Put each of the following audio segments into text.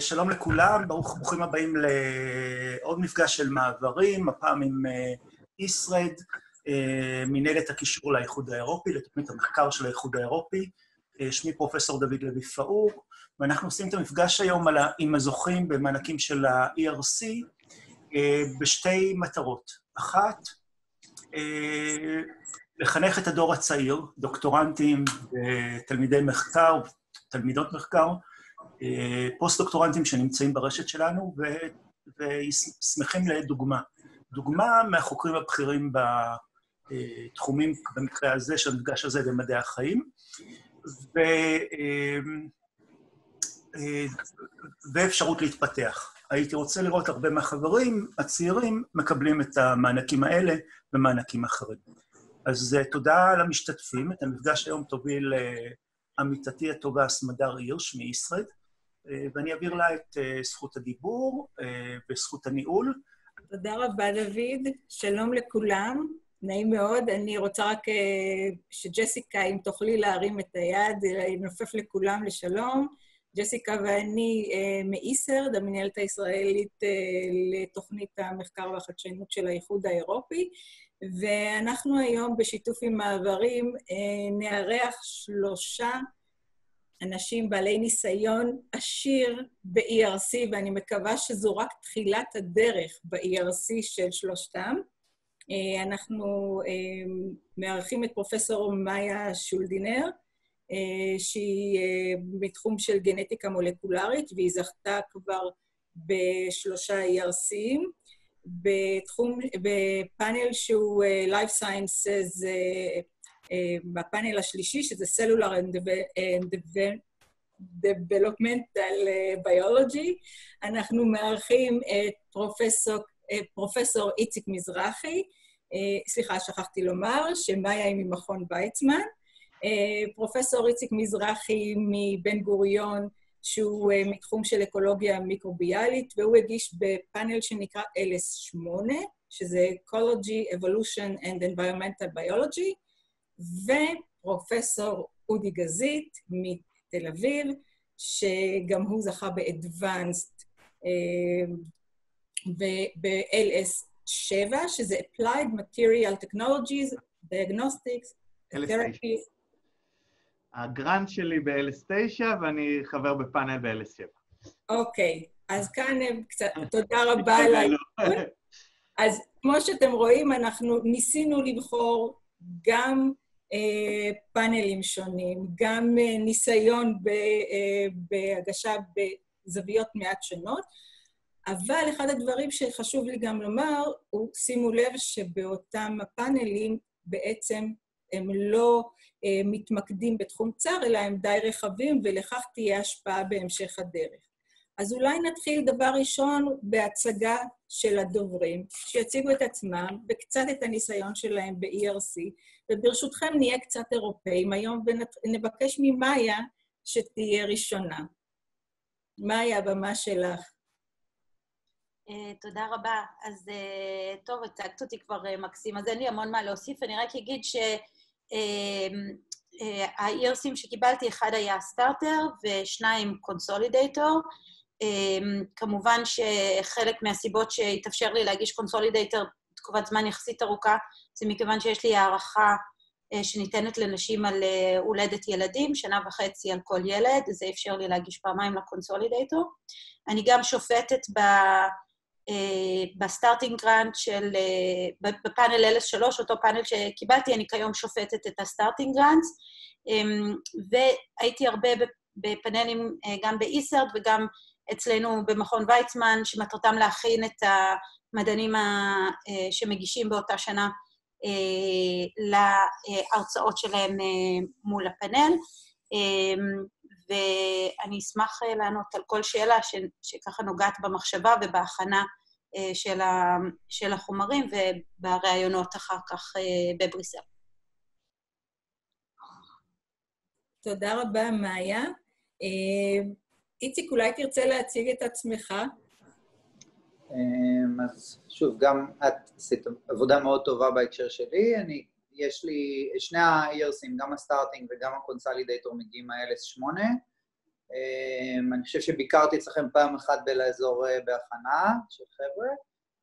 שלום לכולם, ברוך, ברוכים הבאים לעוד מפגש של מעברים, הפעם עם ישרד, מנהלת הקישור לאיחוד האירופי, לתוכנית המחקר של האיחוד האירופי. שמי פרופ' דוד לוי פאור, ואנחנו עושים את המפגש היום עם הזוכים במענקים של ה-ERC בשתי מטרות. אחת, לחנך את הדור הצעיר, דוקטורנטים, תלמידי מחקר, תלמידות מחקר, פוסט-דוקטורנטים שנמצאים ברשת שלנו, ושמחים לדוגמה. דוגמה מהחוקרים הבכירים בתחומים, במקרה הזה, של המפגש הזה במדעי החיים, ו... ואפשרות להתפתח. הייתי רוצה לראות הרבה מהחברים הצעירים מקבלים את המענקים האלה ומענקים אחרים. אז תודה למשתתפים. את המפגש היום תוביל עמיתתי הטובה סמדר הירש מישרד, ואני אעביר לה את זכות הדיבור וזכות הניהול. תודה רבה, דוד. שלום לכולם. נעים מאוד. אני רוצה רק שג'סיקה, אם תוכלי להרים את היד, לנופף לכולם לשלום. ג'סיקה ואני מאיסרד, המנהלת הישראלית לתוכנית המחקר והחדשנות של האיחוד האירופי, ואנחנו היום בשיתוף עם מעברים נארח שלושה אנשים בעלי ניסיון עשיר ב-ERC, ואני מקווה שזו רק תחילת הדרך ב-ERC של שלושתם. אנחנו מארחים את פרופ' מאיה שולדינר, שהיא בתחום של גנטיקה מולקולרית, והיא זכתה כבר בשלושה ERCים, בתחום, בפאנל שהוא Life Sciences, בפאנל השלישי, שזה Cellular and Developmental Biology. אנחנו מארחים את פרופסור, איציק מזרחי, סליחה, שכחתי לומר, שמאיה היא ממכון ויצמן, פרופסור איציק מזרחי מבן גוריון, שהוא מתחום של אקולוגיה מיקרוביאלית, והוא הגיש בפאנל שנקרא LS8, שזה Ecology, Evolution and Environmental Biology, ופרופסור אודי גזית מתל אביב, שגם הוא זכה ב-Advanced ב-LS7, שזה Applied Material Technologies, Diagnostics, Therapies. הגרנט שלי ב-LS9, ואני חבר בפאנל ב-LS7. אוקיי, אז כאן קצת, תודה רבה על העניין. אז כמו שאתם רואים, אנחנו ניסינו לבחור גם אה, פאנלים שונים, גם אה, ניסיון ב, אה, בהגשה בזוויות מעט שונות, אבל אחד הדברים שחשוב לי גם לומר, הוא שימו לב שבאותם הפאנלים בעצם הם לא מתמקדים בתחום צר, אלא הם די רחבים, ולכך תהיה השפעה בהמשך הדרך. אז אולי נתחיל דבר ראשון בהצגה של הדוברים, שיציגו את עצמם וקצת את הניסיון שלהם ב-ERC, וברשותכם נהיה קצת אירופאים היום ונבקש ממאיה שתהיה ראשונה. מאיה, הבמה שלך. תודה רבה. אז טוב, הצגת אותי כבר מקסים, אז אין לי המון מה להוסיף. אני רק אגיד שה-ERCים שקיבלתי, אחד היה starter ושניים consolidator. כמובן שחלק מהסיבות שהתאפשר לי להגיש consolidator בתקופת זמן יחסית ארוכה, זה מכיוון שיש לי הערכה שניתנת לנשים על הולדת ילדים, שנה וחצי על כל ילד, זה אפשר לי להגיש פעמיים ל consolidator. אני גם שופטת ב... ב starting grant של, בפאנל LS3, אותו פאנל שקיבלתי, אני כיום שופטת את ה starting grant, והייתי הרבה בפאנלים גם באיסרד וגם אצלנו במכון ויצמן, שמטרתם להכין את המדענים שמגישים באותה שנה להרצאות שלהם מול הפאנל. ואני אשמח לענות על כל שאלה ש, שככה נוגעת במחשבה ובהכנה של, ה, של החומרים ובראיונות אחר כך בבריסל. תודה רבה, מאיה. איציק, אולי תרצה להציג את עצמך? אז שוב, גם את עשית עבודה מאוד טובה בהקשר שלי. אני, יש לי, שני ה-ERCים, גם ה starting וגם ה consolidator מגיעים מה-LS8. אמ, אני חושב שביקרתי אצלכם פעם אחת באזור אה, בהכנה של חבר'ה,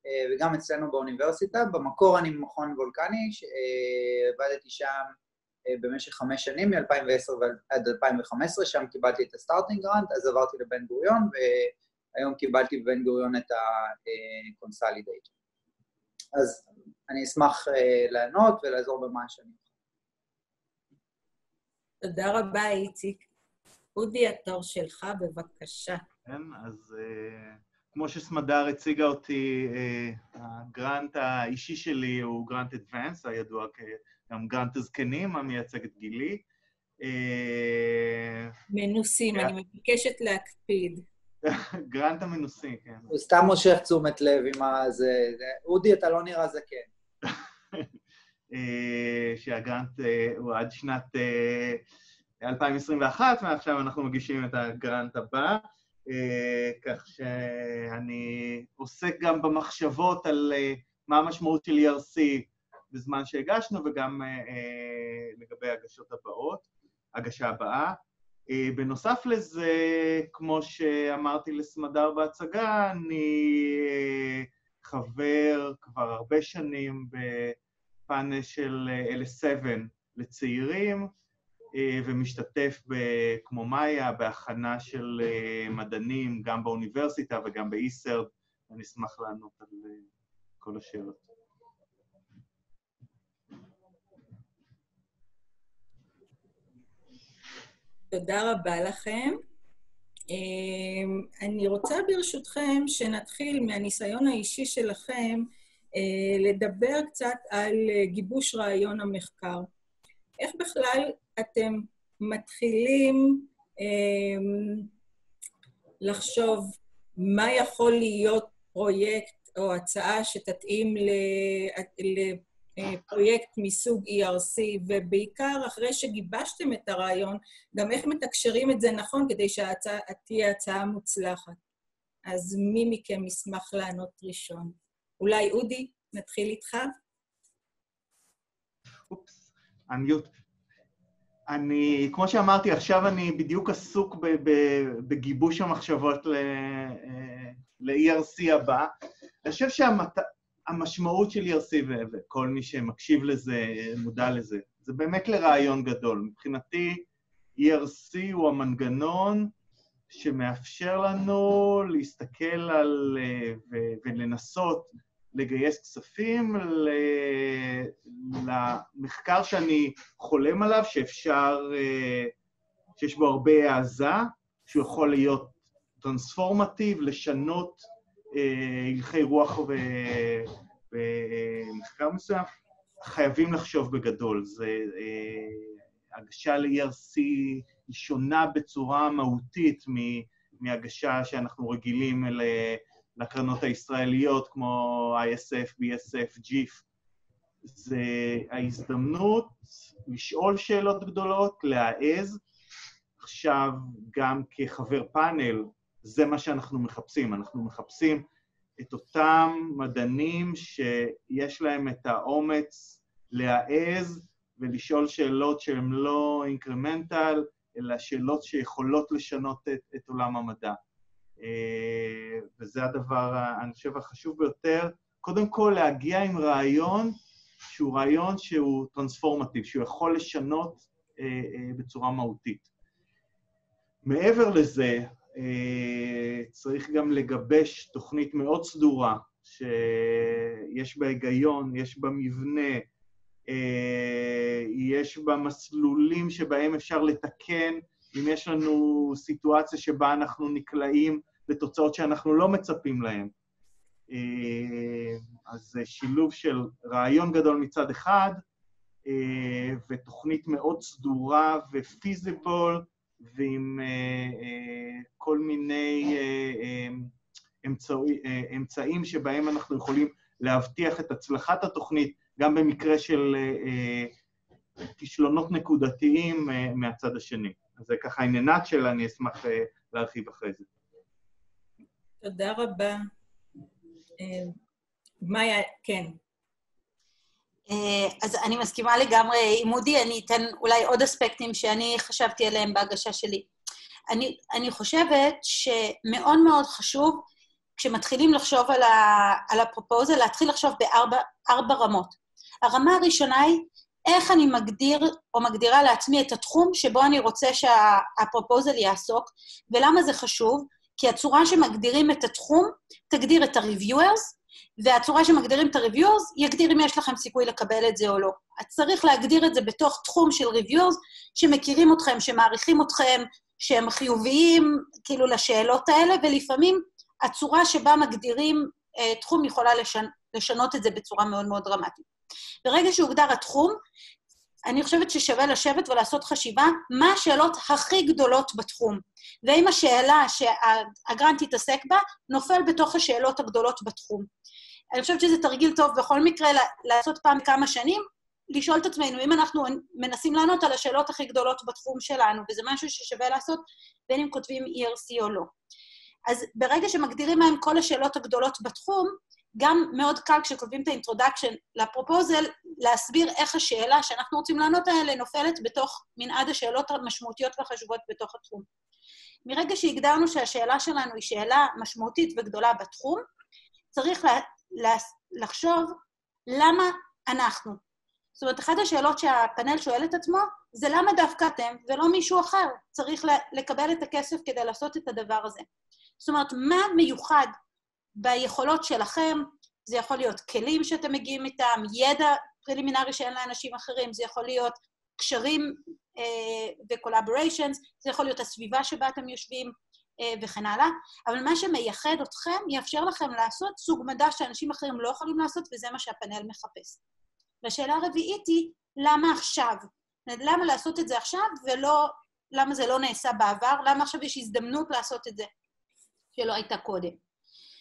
אה, וגם אצלנו באוניברסיטה. במקור אני ממכון וולקני, עבדתי שם במשך חמש שנים, מ-2010 עד 2015, שם קיבלתי את ה starting grant, אז עברתי לבן גוריון, והיום קיבלתי בבן גוריון את ה consolidator. אז אני אשמח לענות ולעזור במה שאני. תודה רבה, איציק. אודי, התור שלך, בבקשה. כן, אז uh, כמו שסמדר הציגה אותי, uh, ה grant האישי שלי הוא grant advanced, הידוע גם grant הזקנים, המייצג את גילי. Uh, מנוסים, yeah. אני מבקשת להקפיד. גרנט המנוסי, כן. הוא סתם מושך תשומת לב עם ה... זה... אודי, אתה לא נראה זקן. שהגרנט הוא עד שנת 2021, ועכשיו אנחנו מגישים את הגרנט הבא, אה, כך שאני עוסק גם במחשבות על אה, מה המשמעות של ERC בזמן שהגשנו, וגם אה, לגבי הגשות הבאות, הגשה הבאה. בנוסף לזה, כמו שאמרתי לסמדר בהצגה, אני חבר כבר הרבה שנים בפאנל של LS7 לצעירים, ומשתתף, כמו מאיה, בהכנה של אה, מדענים, גם באוניברסיטה וגם באיסרד. אני אשמח לענות על אה, כל השאלות. תודה רבה לכם. אני רוצה ברשותכם שנתחיל מהניסיון האישי שלכם לדבר קצת על גיבוש רעיון המחקר. איך בכלל אתם מתחילים אה, לחשוב מה יכול להיות פרויקט או הצעה שתתאים לפרויקט מסוג ERC, ובעיקר אחרי שגיבשתם את הרעיון, גם איך מתקשרים את זה נכון כדי שההצעה תהיה הצעה מוצלחת. אז מי מכם ישמח לענות ראשון? אולי אודי, נתחיל איתך? אופס, המיוט. אני, כמו שאמרתי, עכשיו אני בדיוק עסוק בגיבוש המחשבות ל-ERC הבא. אני חושב שהמשמעות של ERC, וכל מי שמקשיב לזה מודע לזה, זה באמת לרעיון גדול. מבחינתי, ERC הוא המנגנון שמאפשר לנו להסתכל על ולנסות לגייס כספים למחקר שאני חולם עליו, שאפשר, אה, שיש בו הרבה העזה, שהוא יכול להיות טרנספורמטיב, לשנות אה, הלכי רוח במחקר מסוים, חייבים לחשוב בגדול. זה אה, הגשה ל-ERC היא שונה בצורה מהותית מהגשה שאנחנו רגילים. לקרנות הישראליות כמו ISF, BSF, GIF. זה ההזדמנות לשאול שאלות גדולות, להעז. עכשיו, גם כחבר פאנל, זה מה שאנחנו מחפשים. אנחנו מחפשים את אותם מדענים שיש להם את האומץ להעז ולשאול שאלות שהן לא אינקרמנטל, אלא שאלות שיכולות לשנות את, את עולם המדע. אה, וזה הדבר, אני חושב, החשוב ביותר. קודם כל, להגיע עם רעיון שהוא רעיון שהוא טרנספורמטיב, שהוא יכול לשנות אה, אה, בצורה מהותית. מעבר לזה, צריך גם לגבש תוכנית מאוד סדורה, שיש בה היגיון, יש בה מבנה, יש בה מסלולים שבהם אפשר לתקן אם יש לנו סיטואציה שבה אנחנו נקלעים לתוצאות שאנחנו לא מצפים להן. אה, אז זה שילוב של רעיון גדול מצד אחד, אה, ותוכנית מאוד סדורה ופיזיבול, ועם אה, כל מיני אמצעים שבהם אנחנו יכולים להבטיח את הצלחת התוכנית, גם במקרה של כישלונות נקודתיים מהצד השני. אז זה ככה עניינת שלה, אני אשמח להרחיב אחרי זה. תודה רבה. אה, מאיה, כן. אה, אז אני מסכימה לגמרי עם אודי, אני אתן אולי עוד אספקטים שאני חשבתי עליהם בהגשה שלי. אני, אני חושבת שמאוד מאוד חשוב, כשמתחילים לחשוב על, ה, על הפרופוזל, להתחיל לחשוב בארבע רמות. הרמה הראשונה היא, איך אני מגדיר או מגדירה לעצמי את התחום שבו אני רוצה שהפרופוזל יעסוק, ולמה זה חשוב? כי הצורה שמגדירים את התחום תגדיר את ה-reviewers, והצורה שמגדירים את ה-reviewers יגדיר אם יש לכם סיכוי לקבל את זה או לא. אז צריך להגדיר את זה בתוך תחום של reviewers שמכירים אתכם, שמעריכים אתכם, שהם חיוביים, כאילו, לשאלות האלה, ולפעמים הצורה שבה מגדירים אה, תחום יכולה לשנ... לשנות את זה בצורה מאוד מאוד דרמטית. ברגע שהוגדר התחום, אני חושבת ששווה לשבת ולעשות חשיבה מה השאלות הכי גדולות בתחום, והאם השאלה שה grant יתעסק בה נופל בתוך השאלות הגדולות בתחום. אני חושבת שזה תרגיל טוב בכל מקרה לעשות פעם כמה שנים, לשאול את עצמנו אם אנחנו מנסים לענות על השאלות הכי גדולות בתחום שלנו, וזה משהו ששווה לעשות בין אם כותבים ERC או לא. אז ברגע שמגדירים מהם כל השאלות הגדולות בתחום, גם מאוד קל כשכותבים את ה introduction ל proposal, להסביר איך השאלה שאנחנו רוצים לענות עליה נופלת בתוך מנעד השאלות המשמעותיות והחשובות בתוך התחום. מרגע שהגדרנו שהשאלה שלנו היא שאלה משמעותית וגדולה בתחום, צריך לה, לה, לחשוב למה אנחנו. זאת אומרת, אחת השאלות שהפאנל שואל את עצמו, זה למה דווקא אתם ולא מישהו אחר צריך לקבל את הכסף כדי לעשות את הדבר הזה. זאת אומרת, מה מיוחד ביכולות שלכם, זה יכול להיות כלים שאתם מגיעים איתם, ידע פרלימינרי שאין לאנשים אחרים, זה יכול להיות קשרים ו-collaborations, uh, זה יכול להיות הסביבה שבה אתם יושבים uh, וכן הלאה, אבל מה שמייחד אתכם יאפשר לכם לעשות סוג מדע שאנשים אחרים לא יכולים לעשות, וזה מה שהפאנל מחפש. והשאלה הרביעית היא, למה עכשיו? למה לעשות את זה עכשיו ולא, למה זה לא נעשה בעבר? למה עכשיו יש הזדמנות לעשות את זה שלא הייתה קודם?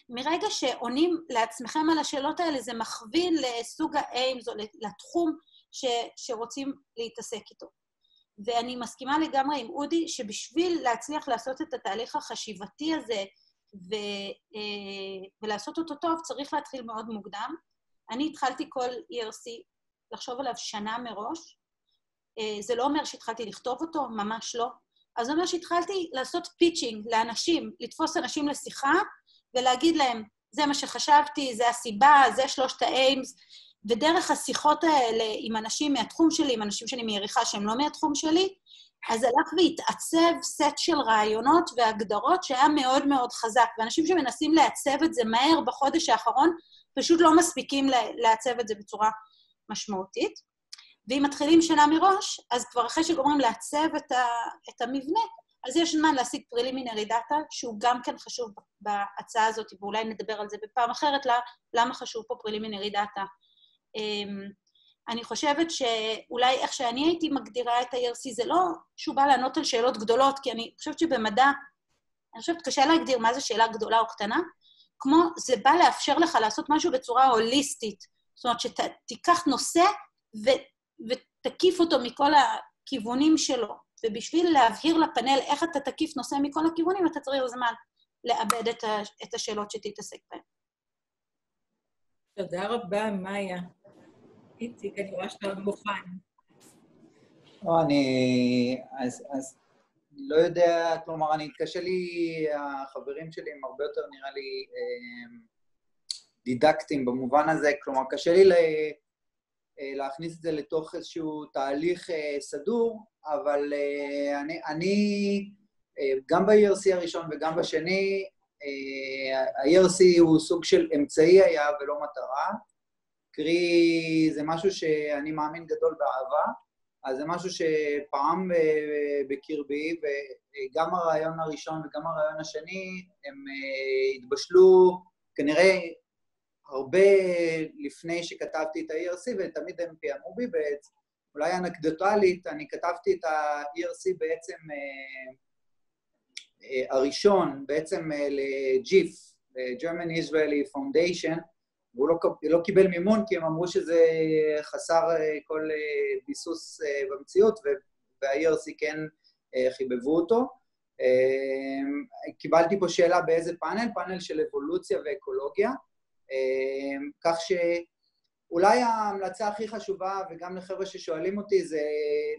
מרגע שעונים לעצמכם על השאלות האלה, זה מכווין לסוג האיימס או לתחום ש, שרוצים להתעסק איתו. ואני מסכימה לגמרי עם אודי שבשביל להצליח לעשות את התהליך החשיבתי הזה ו, אה, ולעשות אותו טוב, צריך להתחיל מאוד מוקדם. אני התחלתי כל ERC לחשוב עליו שנה מראש. אה, זה לא אומר שהתחלתי לכתוב אותו, ממש לא. אז זה אומר שהתחלתי לעשות pitching לאנשים, לתפוס אנשים לשיחה, ולהגיד להם, זה מה שחשבתי, זה הסיבה, זה שלושת ה aims, ודרך השיחות האלה עם אנשים מהתחום שלי, עם אנשים שאני מעריכה שהם לא מהתחום שלי, אז הלך והתעצב סט של רעיונות והגדרות שהיה מאוד מאוד חזק, ואנשים שמנסים לעצב את זה מהר בחודש האחרון, פשוט לא מספיקים לעצב את זה בצורה משמעותית. ואם מתחילים שנה מראש, אז כבר אחרי שגומרים לעצב את, ה, את המבנה, אז יש זמן להשיג preliminary data, שהוא גם כן חשוב בהצעה הזאת, ואולי נדבר על זה בפעם אחרת, למה חשוב פה preliminary data. אמ, אני חושבת שאולי איך שאני הייתי מגדירה את ה-ERC, זה לא שהוא בא לענות על שאלות גדולות, כי אני חושבת שבמדע, אני חושבת קשה להגדיר מה זה שאלה גדולה או קטנה, כמו זה בא לאפשר לך לעשות משהו בצורה הוליסטית. זאת אומרת, שתיקח נושא ו, ותקיף אותו מכל הכיוונים שלו. ובשביל להבהיר לפאנל איך אתה תקיף נושא מכל הכיוונים, אתה צריך זמן לאבד את, ה, את השאלות שתתעסק בהן. תודה רבה, מאיה. איציק, אני רואה שאתה עוד מוכן. לא, אני... אז, אז לא יודע, כלומר, אני, קשה לי, החברים שלי הם הרבה יותר, נראה לי, אה, דידקטים במובן הזה, כלומר, קשה לי ל... אה, להכניס את זה לתוך איזשהו תהליך אה, סדור, אבל אה, אני, אני גם ב-ERC הראשון וגם בשני, ה-ERC הוא סוג של אמצעי היה ולא מטרה, קרי זה משהו שאני מאמין גדול באהבה, אז זה משהו שפעם בקרבי, וגם הרעיון הראשון וגם הרעיון השני, הם התבשלו כנראה הרבה לפני שכתבתי את ה-ERC, ותמיד הם פיעמו בי, ואולי אנקדוטלית, אני כתבתי את ה-ERC בעצם אה, אה, הראשון, בעצם אה, לג'יף, German Israeli Foundation, והוא לא, לא קיבל מימון כי הם אמרו שזה חסר כל ביסוס במציאות, וה-ERC כן חיבבו אותו. קיבלתי פה שאלה באיזה פאנל, פאנל של אבולוציה ואקולוגיה. כך אולי ההמלצה הכי חשובה, וגם לחבר'ה ששואלים אותי, זה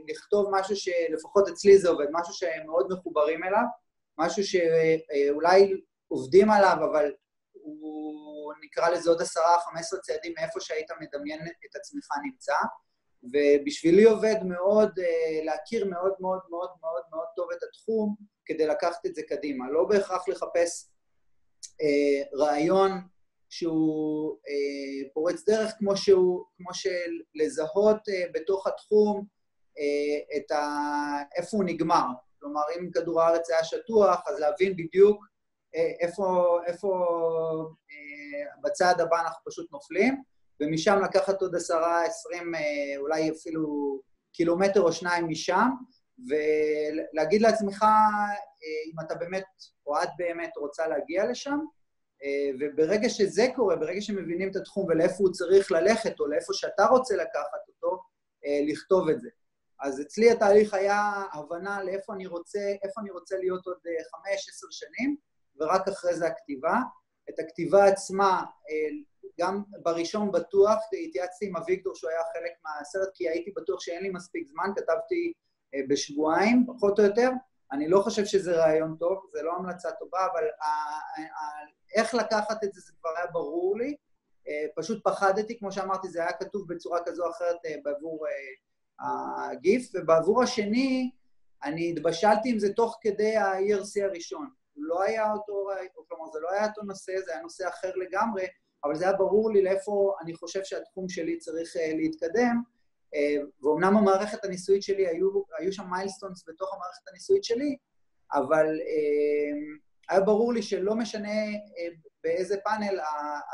לכתוב משהו שלפחות אצלי זה עובד, משהו שהם מאוד מחוברים אליו, משהו שאולי עובדים עליו, אבל הוא נקרא לזה עוד עשרה, חמש עשרה צעדים מאיפה שהיית מדמיין את עצמך נמצא. ובשבילי עובד מאוד אה, להכיר מאוד מאוד מאוד מאוד מאוד טוב את התחום כדי לקחת את זה קדימה. לא בהכרח לחפש אה, רעיון שהוא אה, פורץ דרך, כמו שהוא, כמו שלזהות אה, בתוך התחום אה, את ה... איפה הוא נגמר. כלומר, אם כדור הארץ היה שטוח, אז להבין בדיוק אה, איפה, איפה אה, בצעד הבא אנחנו פשוט נופלים. ומשם לקחת עוד עשרה, עשרים, אה, אולי אפילו קילומטר או שניים משם, ולהגיד לעצמך אה, אם אתה באמת, או את באמת רוצה להגיע לשם, וברגע שזה קורה, ברגע שמבינים את התחום ולאיפה הוא צריך ללכת, או לאיפה שאתה רוצה לקחת אותו, לכתוב את זה. אז אצלי התהליך היה הבנה לאיפה אני רוצה, איפה אני רוצה להיות עוד חמש, עשר שנים, ורק אחרי זה הכתיבה. את הכתיבה עצמה גם בראשון בטוח, התייעצתי עם אביגדור שהוא היה חלק מהסרט, כי הייתי בטוח שאין לי מספיק זמן, כתבתי אה, בשבועיים, פחות או יותר. אני לא חושב שזה רעיון טוב, זה לא המלצה טובה, אבל איך לקחת את זה, זה כבר היה ברור לי. אה, פשוט פחדתי, כמו שאמרתי, זה היה כתוב בצורה כזו או אחרת אה, בעבור הגיף, ובעבור השני, אני התבשלתי עם זה תוך כדי ה-ERC הראשון. לא היה אותו, כלומר, זה לא היה אותו נושא, זה היה נושא אחר לגמרי, אבל זה היה ברור לי לאיפה אני חושב שהתחום שלי צריך להתקדם, ואומנם המערכת הניסויית שלי, היו, היו שם מיילסטונס בתוך המערכת הניסויית שלי, אבל היה ברור לי שלא משנה uh, באיזה פאנל,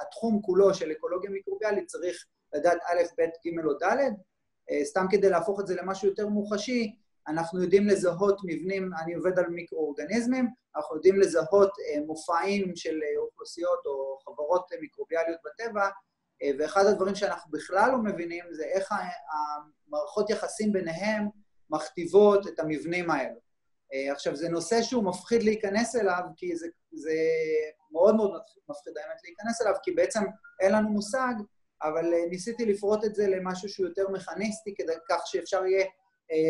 התחום כולו של אקולוגיה מיקרוביאלית צריך לדעת א', ב', ג' או ד', uh, סתם כדי להפוך את זה למשהו יותר מוחשי, אנחנו יודעים לזהות מבנים, אני עובד על מיקרואורגניזמים, אנחנו יודעים לזהות אה, מופעים של אה, אוכלוסיות או חברות מיקרוביאליות בטבע, אה, ואחד הדברים שאנחנו בכלל לא מבינים זה איך המערכות יחסים ביניהם מכתיבות את המבנים האלו. עכשיו, זה נושא שהוא מפחיד להיכנס אליו, כי זה, זה מאוד מאוד מפחיד האמת להיכנס אליו, כי בעצם אין לנו מושג, אבל ניסיתי לפרוט את זה למשהו שהוא יותר מכניסטי, כדי כך שאפשר יהיה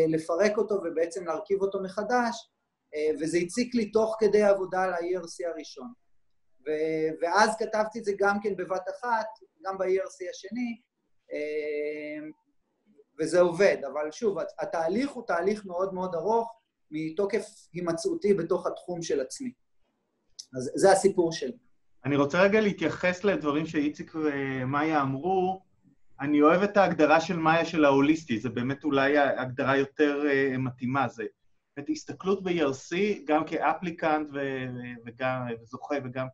לפרק אותו ובעצם להרכיב אותו מחדש, אה, וזה הציק לי תוך כדי העבודה על ה-ERC הראשון. ו- ואז כתבתי את זה גם כן בבת אחת, גם ב-ERC השני, אה, וזה עובד. אבל שוב, התהליך הוא תהליך מאוד מאוד ארוך, מתוקף הימצאותי בתוך התחום של עצמי. אז זה הסיפור שלי. אני רוצה רגע להתייחס לדברים שאיציק ומאיה אמרו. אני אוהב את ההגדרה של מאיה של ההוליסטי, זה באמת אולי הגדרה יותר uh, מתאימה. זה את הסתכלות ב-ERC, גם כאפליקנט וגם זוכה וגם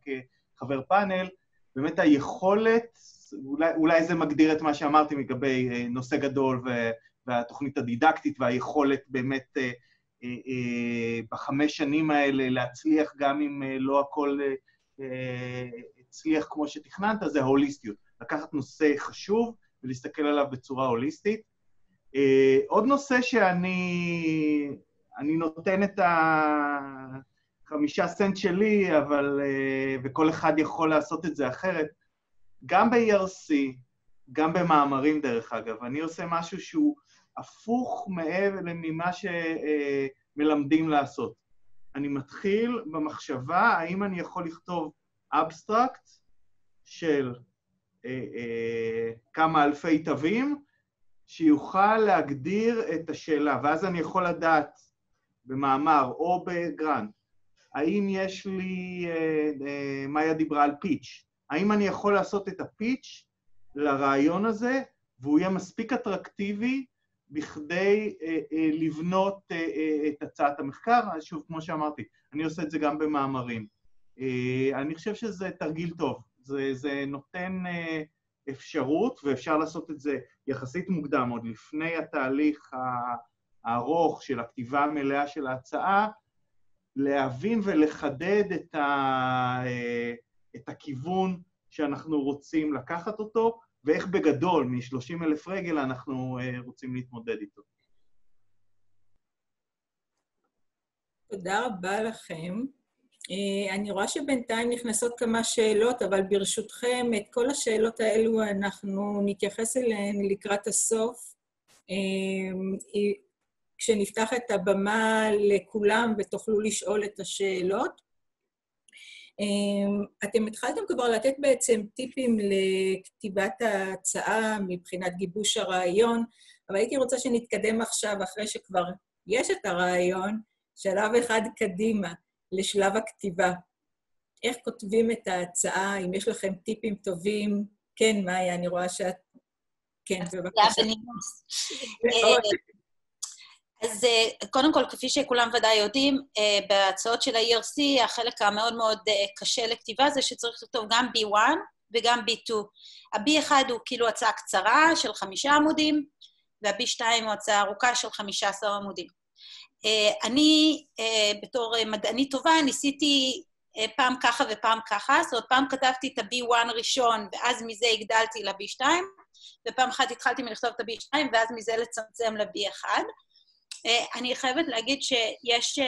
כחבר פאנל, באמת היכולת, אולי, אולי זה מגדיר את מה שאמרתי לגבי אה, נושא גדול והתוכנית הדידקטית והיכולת באמת אה, בחמש שנים האלה להצליח גם אם לא הכל הצליח כמו שתכננת, זה ההוליסטיות. לקחת נושא חשוב ולהסתכל עליו בצורה הוליסטית. עוד נושא שאני אני נותן את החמישה סנט שלי, אבל... אה, וכל אחד יכול לעשות את זה אחרת. גם ב-ERC, גם במאמרים, דרך אגב, אני עושה משהו שהוא הפוך מעבר ממה שמלמדים לעשות. אני מתחיל במחשבה האם אני יכול לכתוב אבסטרקט של אה, אה, כמה אלפי תווים, שיוכל להגדיר את השאלה, ואז אני יכול לדעת במאמר או בגרנט, האם יש לי, אה, אה, מאיה דיברה על פיץ', האם אני יכול לעשות את הפיץ' לרעיון הזה, והוא יהיה מספיק אטרקטיבי בכדי אה, לבנות את הצעת המחקר? אז שוב, כמו שאמרתי, אני עושה את זה גם במאמרים. אני חושב שזה תרגיל טוב, זה, זה נותן אפשרות, ואפשר לעשות את זה יחסית מוקדם, עוד לפני התהליך. הארוך של הכתיבה המלאה של ההצעה, להבין ולחדד את, ה, אה, את הכיוון שאנחנו רוצים לקחת אותו, ואיך בגדול, מ-30 אלף רגל, אנחנו אה, רוצים להתמודד איתו. תודה רבה לכם. אה, אני רואה שבינתיים נכנסות כמה שאלות, אבל ברשותכם, את כל השאלות האלו אנחנו נתייחס אליהן לקראת הסוף. אה, כשנפתח את הבמה לכולם ותוכלו לשאול את השאלות. אתם התחלתם כבר לתת בעצם טיפים לכתיבת ההצעה מבחינת גיבוש הרעיון, אבל הייתי רוצה שנתקדם עכשיו, אחרי שכבר יש את הרעיון, שלב אחד קדימה. לשלב הכתיבה. איך כותבים את ההצעה, אם יש לכם טיפים טובים. כן, מאיה, אני רואה שאת... כן, בבקשה. אה, אז אה, קודם כל, כפי שכולם ודאי יודעים, אה, בהצעות של ה-ERC, החלק המאוד מאוד קשה לכתיבה זה שצריך לכתוב גם B1 וגם B2. ה-B1 הוא כאילו הצעה קצרה של חמישה עמודים, וה-B2 הוא הצעה ארוכה של חמישה עשר עמודים. אה, אני, אה, בתור מדענית טובה, ניסיתי אה, פעם ככה ופעם ככה, זאת אומרת, פעם כתבתי את ה-B1 ראשון, ואז מזה הגדלתי ל-B2, ופעם אחת התחלתי מלכתוב את ה-B2, ואז מזה לצמצם ל-B1. אני חייבת להגיד שיש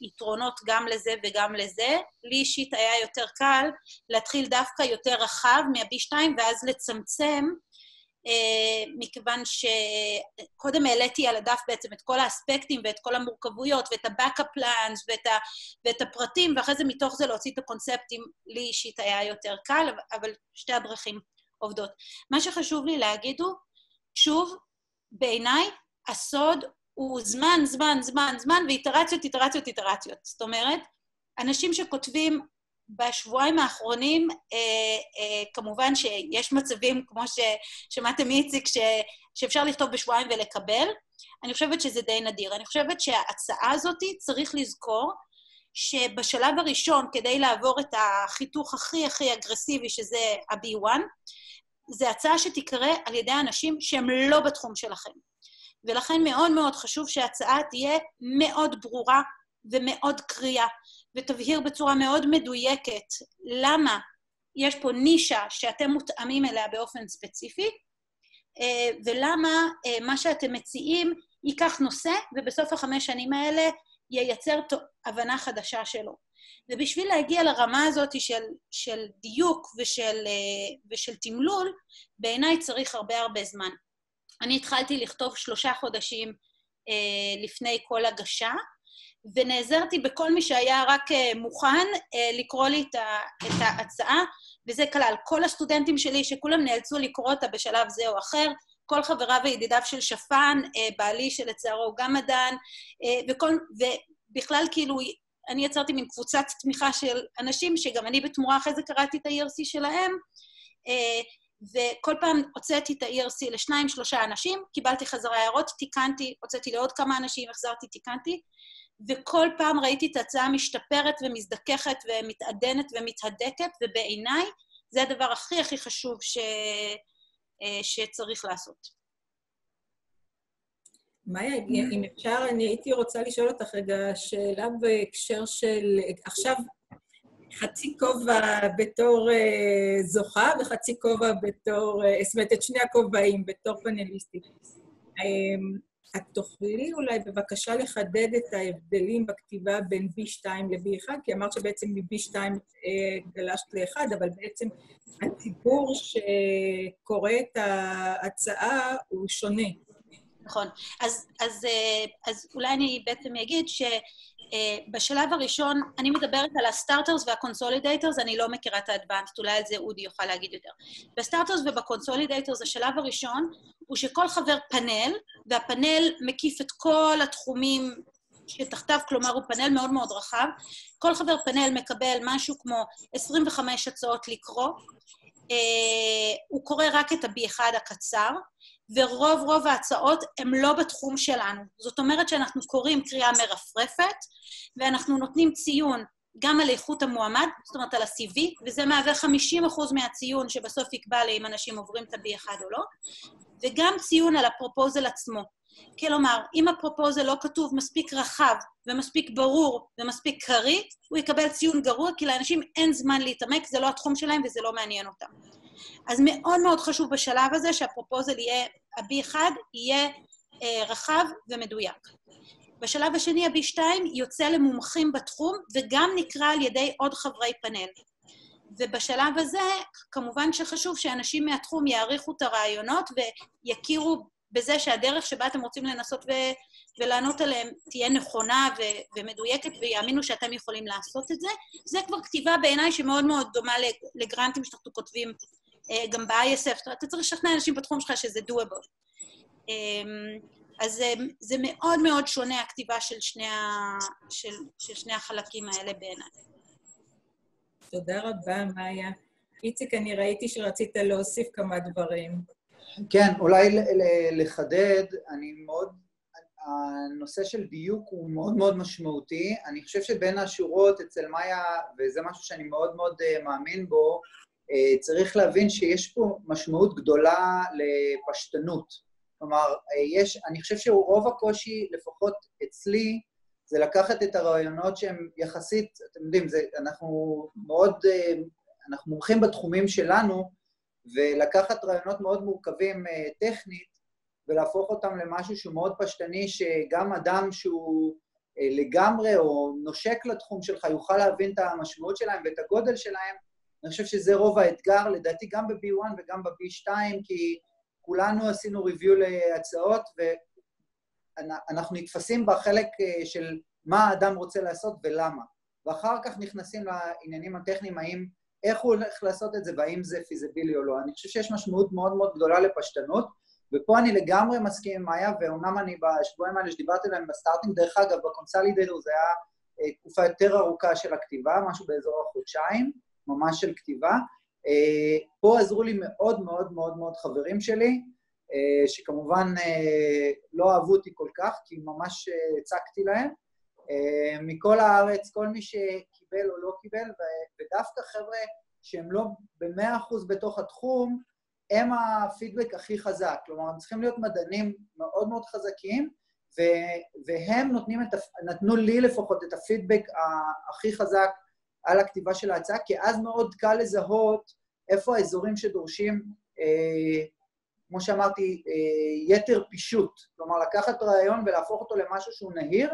יתרונות גם לזה וגם לזה. לי אישית היה יותר קל להתחיל דווקא יותר רחב מה-B2, ואז לצמצם אה, מכיוון שקודם העליתי על הדף בעצם את כל האספקטים ואת כל המורכבויות ואת ה-Backup plans ואת, ה, ואת הפרטים, ואחרי זה מתוך זה להוציא את הקונספטים, לי אישית היה יותר קל, אבל שתי הדרכים עובדות. מה שחשוב לי להגיד הוא, שוב, בעיניי, הסוד הוא זמן, זמן, זמן, זמן, ואיטרציות, איטרציות, איטרציות. זאת אומרת, אנשים שכותבים בשבועיים האחרונים, אה, אה, כמובן שיש מצבים, כמו ששמעתם מאיציק, שאפשר לכתוב בשבועיים ולקבל. אני חושבת שזה די נדיר. אני חושבת שההצעה הזאת, צריך לזכור שבשלב הראשון, כדי לעבור את החיתוך הכי הכי אגרסיבי, שזה ה-B1, זו הצעה שתיקרא על ידי אנשים שהם לא בתחום שלכם. ולכן מאוד מאוד חשוב שההצעה תהיה מאוד ברורה ומאוד קריאה. ותבהיר בצורה מאוד מדויקת למה יש פה נישה שאתם מותאמים אליה באופן ספציפי, אה, ולמה אה, מה שאתם מציעים ייקח נושא, ובסוף החמש שנים האלה ייצר הבנה חדשה שלו. ובשביל להגיע לרמה הזאת של, של דיוק ושל, אה, ושל תמלול, בעיניי צריך הרבה הרבה זמן. אני התחלתי לכתוב שלושה חודשים לפני כל הגשה, ונעזרתי בכל מי שהיה רק אה, מוכן אה, לקרוא לי את ההצעה, וזה כלל. כל הסטודנטים שלי, שכולם נאלצו לקרוא אותה בשלב זה או אחר, כל חבריו וידידיו של שפן, אה, בעלי שלצערו הוא גם מדען, וכל, ובכלל כאילו, אני יצרתי מין קבוצת תמיכה של אנשים, שגם אני בתמורה אחרי זה קראתי את ה-ERC שלהם, וכל פעם הוצאתי את ה-ERC לשניים, שלושה אנשים, קיבלתי חזרה הערות, תיקנתי, הוצאתי לעוד כמה אנשים, החזרתי, תיקנתי, וכל פעם ראיתי את ההצעה משתפרת ומזדככת ומתעדנת ומתהדקת, ובעיניי זה הדבר הכי הכי חשוב ש... אה, שצריך לעשות. מאיה, אם אפשר, אני הייתי רוצה לשאול אותך רגע שאלה בהקשר של... עכשיו, חצי כובע בתור uh, זוכה וחצי כובע בתור... Uh, זאת אומרת, את שני הכובעים בתור פאנליסטית. Um, את תוכלי אולי בבקשה לחדד את ההבדלים בכתיבה בין B2 ל-B1, כי אמרת שבעצם מ-B2 אה, גלשת ל-1, אבל בעצם הציבור שקורא את ההצעה הוא שונה. נכון. אז, אז, אה, אז אולי אני בעצם אגיד ש... Uh, בשלב הראשון, אני מדברת על ה starters וה consolidators, אני לא מכירה את ה advanced, אולי על זה אודי יוכל להגיד יותר. ב starters וב consolidators, השלב הראשון הוא שכל חבר פאנל, והפאנל מקיף את כל התחומים שתחתיו, כלומר הוא פאנל מאוד מאוד רחב, כל חבר פאנל מקבל משהו כמו 25 הצעות לקרוא, uh, הוא קורא רק את ה-B1 הקצר, ורוב רוב ההצעות הן לא בתחום שלנו. זאת אומרת שאנחנו קוראים קריאה מרפרפת, ואנחנו נותנים ציון גם על איכות המועמד, זאת אומרת על ה-CV, וזה מהווה 50% מהציון שבסוף יקבע לי אם אנשים עוברים את ה-B1 או לא, וגם ציון על הפרופוזל עצמו. כלומר, אם הפרופוזל לא כתוב מספיק רחב ומספיק ברור ומספיק קריא, הוא יקבל ציון גרוע, כי לאנשים אין זמן להתעמק, זה לא התחום שלהם וזה לא מעניין אותם. אז מאוד מאוד חשוב בשלב הזה שהפרופוזל יהיה, ה-B1 יהיה אה, רחב ומדויק. בשלב השני, ה-B2 יוצא למומחים בתחום וגם נקרא על ידי עוד חברי פאנל. ובשלב הזה, כמובן שחשוב שאנשים מהתחום יעריכו את הרעיונות ויכירו בזה שהדרך שבה אתם רוצים לנסות ו- ולענות עליהם תהיה נכונה ו- ומדויקת ויאמינו שאתם יכולים לעשות את זה. זה כבר כתיבה בעיניי שמאוד מאוד דומה לגרנטים שאנחנו כותבים גם ב-ISF. אתה צריך לשכנע אנשים בתחום שלך שזה doable. אמ, אז זה, זה מאוד מאוד שונה הכתיבה של שני, ה, של, של שני החלקים האלה בעיניי. תודה רבה, מאיה. איציק, אני ראיתי שרצית להוסיף כמה דברים. כן, אולי לחדד, אני מאוד, הנושא של דיוק הוא מאוד מאוד משמעותי. אני חושב שבין השורות אצל מאיה, וזה משהו שאני מאוד מאוד אה, מאמין בו, אה, צריך להבין שיש פה משמעות גדולה לפשטנות. כלומר, אה, יש, אני חושב שרוב הקושי, לפחות אצלי, זה לקחת את הרעיונות שהם יחסית, אתם יודעים, זה, אנחנו מאוד, אה, אנחנו מומחים בתחומים שלנו, ולקחת רעיונות מאוד מורכבים אה, טכנית, ולהפוך אותם למשהו שהוא מאוד פשטני, שגם אדם שהוא לגמרי או נושק לתחום שלך יוכל להבין את המשמעות שלהם ואת הגודל שלהם, אני חושב שזה רוב האתגר, לדעתי גם ב-B1 וגם ב-B2, כי כולנו עשינו ריוויו להצעות, ואנחנו נתפסים בחלק אה, של מה האדם רוצה לעשות ולמה. ואחר כך נכנסים לעניינים הטכניים, האם, איך הוא הולך לעשות את זה והאם זה פיזיבילי או לא. אני חושב שיש משמעות מאוד מאוד גדולה לפשטנות, ופה אני לגמרי מסכים עם מאיה, ואומנם אני בשבועיים האלה שדיברתי עליהם ב Starting, דרך אגב, ב Consolidator זה היה אה, תקופה יותר ארוכה של הכתיבה, משהו באזור החודשיים, ממש של כתיבה, אה, פה עזרו לי מאוד מאוד מאוד מאוד חברים שלי, אה, שכמובן אה, לא אהבו אותי כל כך, כי ממש הצקתי להם. מכל הארץ, כל מי שקיבל או לא קיבל, ודווקא חבר'ה שהם לא במאה אחוז בתוך התחום, הם הפידבק הכי חזק. כלומר, הם צריכים להיות מדענים מאוד מאוד חזקים, והם נותנים את, נתנו לי לפחות את הפידבק הכי חזק על הכתיבה של ההצעה, כי אז מאוד קל לזהות איפה האזורים שדורשים, אה, כמו שאמרתי, אה, יתר פישוט. כלומר, לקחת רעיון ולהפוך אותו למשהו שהוא נהיר,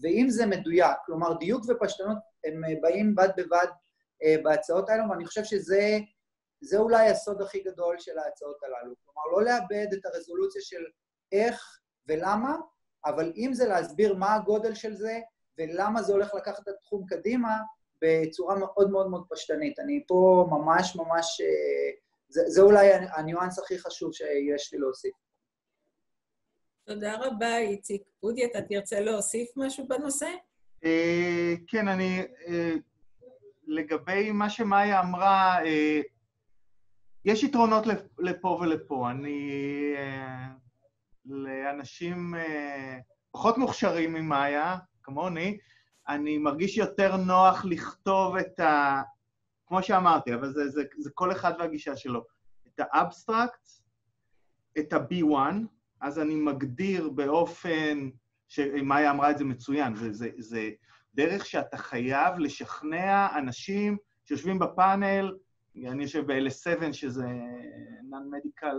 ואם זה מדויק. כלומר, דיוק ופשטנות הם אה, באים בד בבד אה, בהצעות האלו, ואני חושב שזה זה אולי הסוד הכי גדול של ההצעות הללו. כלומר, לא לאבד את הרזולוציה של איך ולמה, אבל אם זה להסביר מה הגודל של זה ולמה זה הולך לקחת את התחום קדימה, בצורה מאוד מאוד מאוד פשטנית. אני פה ממש ממש... אה, זה, זה אולי הניואנס הכי חשוב שיש לי להוסיף. תודה רבה, איציק. אודי, אתה תרצה להוסיף משהו בנושא? אה, כן, אני... אה, לגבי מה שמאיה אמרה, יש יתרונות לפה ולפה. אני... לאנשים פחות מוכשרים ממאיה, כמוני, אני מרגיש יותר נוח לכתוב את ה... כמו שאמרתי, אבל זה, זה, זה כל אחד והגישה שלו. את האבסטרקט, את ה-B1, אז אני מגדיר באופן, שמאיה אמרה את זה מצוין, זה, זה, זה דרך שאתה חייב לשכנע אנשים שיושבים בפאנל, אני יושב ב-L7, שזה non-medical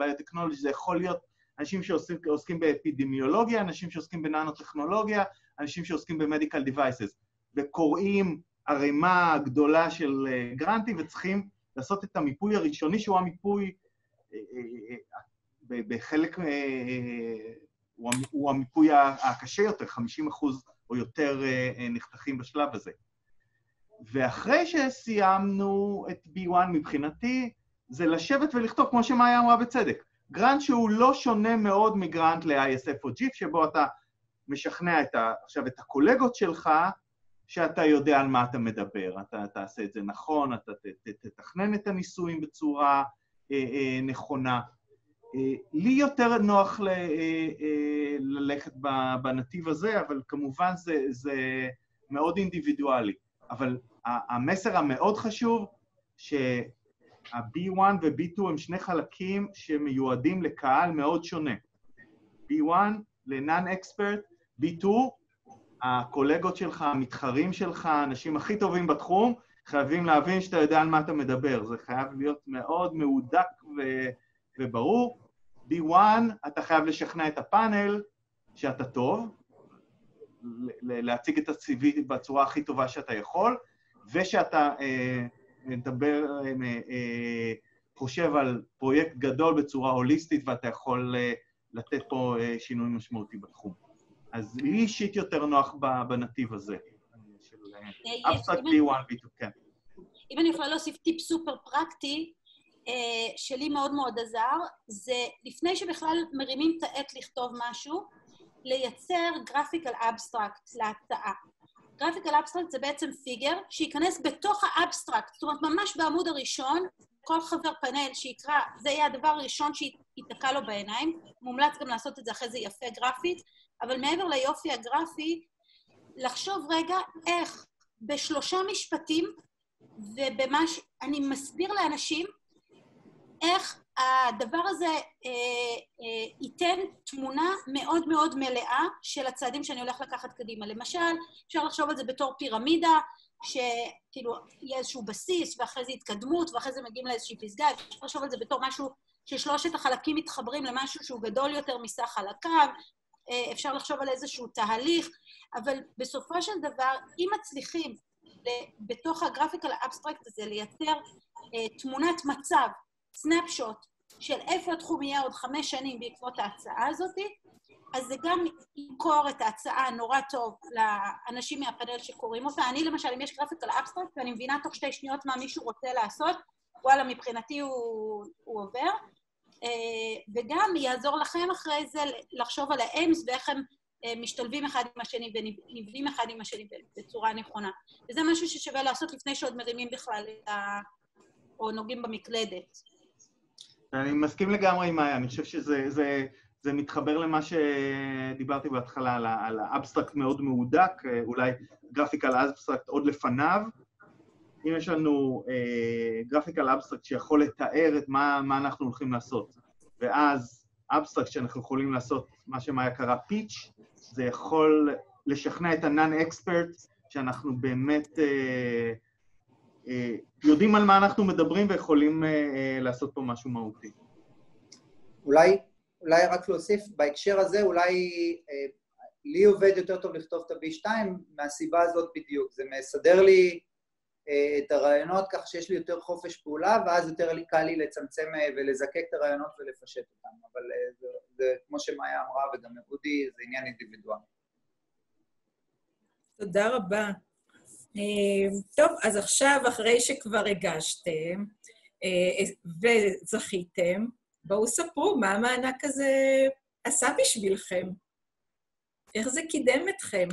biotechnology, זה יכול להיות אנשים שעוסקים באפידמיולוגיה, אנשים שעוסקים בננו-טכנולוגיה, אנשים שעוסקים במדיקל דיווייסס, וקוראים ערימה גדולה של אה, גרנטים וצריכים לעשות את המיפוי הראשוני, שהוא המיפוי אה, אה, בחלק, הוא המיפוי הקשה יותר, 50 אחוז או יותר נחתכים בשלב הזה. ואחרי שסיימנו את B1 מבחינתי, זה לשבת ולכתוב, כמו שמאיה אמרה בצדק, גרנט שהוא לא שונה מאוד מגרנט ל-ISF או GIF, שבו אתה משכנע את ה, עכשיו את הקולגות שלך שאתה יודע על מה אתה מדבר, אתה תעשה את זה נכון, אתה ת, ת, תתכנן את הניסויים בצורה אה, אה, נכונה. אה, לי יותר נוח ל, אה, אה, ללכת בנתיב הזה, אבל כמובן זה, זה מאוד אינדיבידואלי. אבל המסר המאוד חשוב, שה-B1 ו-B2 הם שני חלקים שמיועדים לקהל מאוד שונה. B1 ל-non-expert B2, הקולגות שלך, המתחרים שלך, האנשים הכי טובים בתחום, חייבים להבין שאתה יודע על מה אתה מדבר. זה חייב להיות מאוד מהודק ו... וברור. B1, אתה חייב לשכנע את הפאנל שאתה טוב, להציג את ה-CV בצורה הכי טובה שאתה יכול, ושאתה אה, מדבר, אה, אה, חושב על פרויקט גדול בצורה הוליסטית ואתה יכול אה, לתת פה אה, שינוי משמעותי בתחום. אז לי אישית יותר נוח בנתיב הזה, abstract B1, B2, כן. אם אני יכולה להוסיף טיפ סופר פרקטי, אה, שלי מאוד מאוד עזר, זה לפני שבכלל מרימים את העט לכתוב משהו, לייצר graphical abstract להצעה. graphical abstract זה בעצם figure שייכנס בתוך ה abstract, זאת אומרת, ממש בעמוד הראשון, כל חבר פאנל שיקרא, זה יהיה הדבר הראשון שייתקע לו בעיניים. מומלץ גם לעשות את זה אחרי זה יפה גרפית, אבל מעבר ליופי הגרפי, לחשוב רגע איך בשלושה משפטים, ובמה ש... אני מסביר לאנשים איך הדבר הזה אה, אה, ייתן תמונה מאוד מאוד מלאה של הצעדים שאני הולך לקחת קדימה. למשל, אפשר לחשוב על זה בתור פירמידה, שכאילו יהיה איזשהו בסיס, ואחרי זה התקדמות, ואחרי זה מגיעים לאיזושהי פסגה, אפשר לחשוב על זה בתור משהו ששלושת החלקים מתחברים למשהו שהוא גדול יותר מסך חלקיו, אפשר לחשוב על איזשהו תהליך, אבל בסופו של דבר, אם מצליחים בתוך הגרפיקל האבסטרקט הזה לייצר אה, תמונת מצב סנפשוט של איפה התחום יהיה עוד חמש שנים בעקבות ההצעה הזאת, אז זה גם ימכור את ההצעה נורא טוב לאנשים מהפאנל שקוראים אותה. אני למשל, אם יש graphical abstract ואני מבינה תוך שתי שניות מה מישהו רוצה לעשות, וואלה, מבחינתי הוא, הוא עובר. אה, וגם יעזור לכם אחרי זה לחשוב על ה aims ואיך הם אה, משתלבים אחד עם השני ונבנים אחד עם השני בצורה נכונה. וזה משהו ששווה לעשות לפני שעוד מרימים בכלל את ה... או נוגעים במקלדת. אני מסכים לגמרי עם מאיה, אני חושב שזה זה, זה מתחבר למה שדיברתי בהתחלה, על, ה abstract מאוד מהודק, אולי graphical abstract עוד לפניו. אם יש לנו אה, graphical abstract שיכול לתאר את מה, מה אנחנו הולכים לעשות, ואז abstract שאנחנו יכולים לעשות, מה שמאיה קרא pitch, זה יכול לשכנע את ה-non-expert שאנחנו באמת אה, אה, יודעים על מה אנחנו מדברים ויכולים אה, אה, לעשות פה משהו מהותי. אולי, אולי רק להוסיף, בהקשר הזה אולי אה, לי עובד יותר טוב לכתוב את ה-B2 מהסיבה הזאת בדיוק. זה מסדר לי את הרעיונות כך שיש לי יותר חופש פעולה, ואז יותר קל לי לצמצם אה, ולזקק את הרעיונות ולפשט אותם. אבל אה, זה, זה, כמו שמאיה אמרה, וגם אודי, זה עניין אינדיבידואלי. תודה רבה. אה, טוב, אז עכשיו, אחרי שכבר הגשתם אה, וזכיתם, בואו ספרו מה המענק הזה עשה בשבילכם. איך זה קידם אתכם?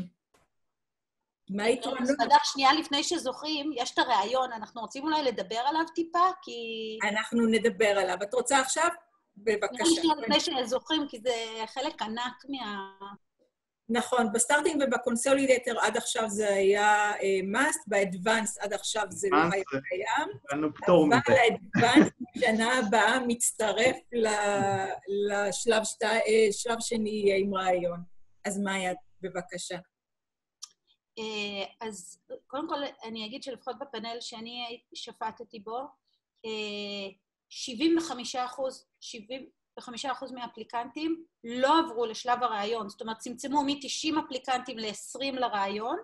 מה היתרונות? סדר, שנייה לפני שזוכים, יש את הריאיון, אנחנו רוצים אולי לדבר עליו טיפה? כי... אנחנו נדבר עליו. את רוצה עכשיו? בבקשה. לפני שזוכים, כי זה חלק ענק מה... נכון, ב Starting וב Consolidator עד עכשיו זה היה must, uh, ב Advanced עד עכשיו זה לא היה קיים. לנו פטור מזה. אבל ה Advanced בשנה הבאה מצטרף לשלב. שלב שני עם ריאיון. אז מאיה, בבקשה. אז קודם כל אני אגיד שלפחות בפאנל שאני שפטתי בו, 75 אחוז, 70, וחמישה אחוז מהאפליקנטים לא עברו לשלב הראיון. זאת אומרת, צמצמו מ-90 אפליקנטים ל-20 לראיון,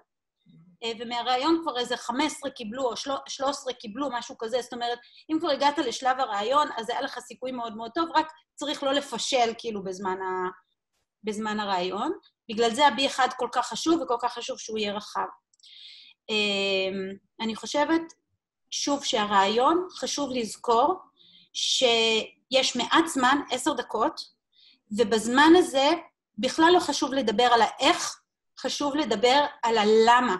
אה, ומהראיון כבר איזה 15 קיבלו, או 13 קיבלו, משהו כזה. זאת אומרת, אם כבר הגעת לשלב הראיון, אז היה לך סיכוי מאוד מאוד טוב, רק צריך לא לפשל כאילו בזמן, ה... בזמן הראיון. בגלל זה ה-B1 כל כך חשוב, וכל כך חשוב שהוא יהיה רחב. אה, אני חושבת, שוב, שהרעיון, חשוב לזכור ש... יש מעט זמן, עשר דקות, ובזמן הזה בכלל לא חשוב לדבר על האיך, חשוב לדבר על הלמה.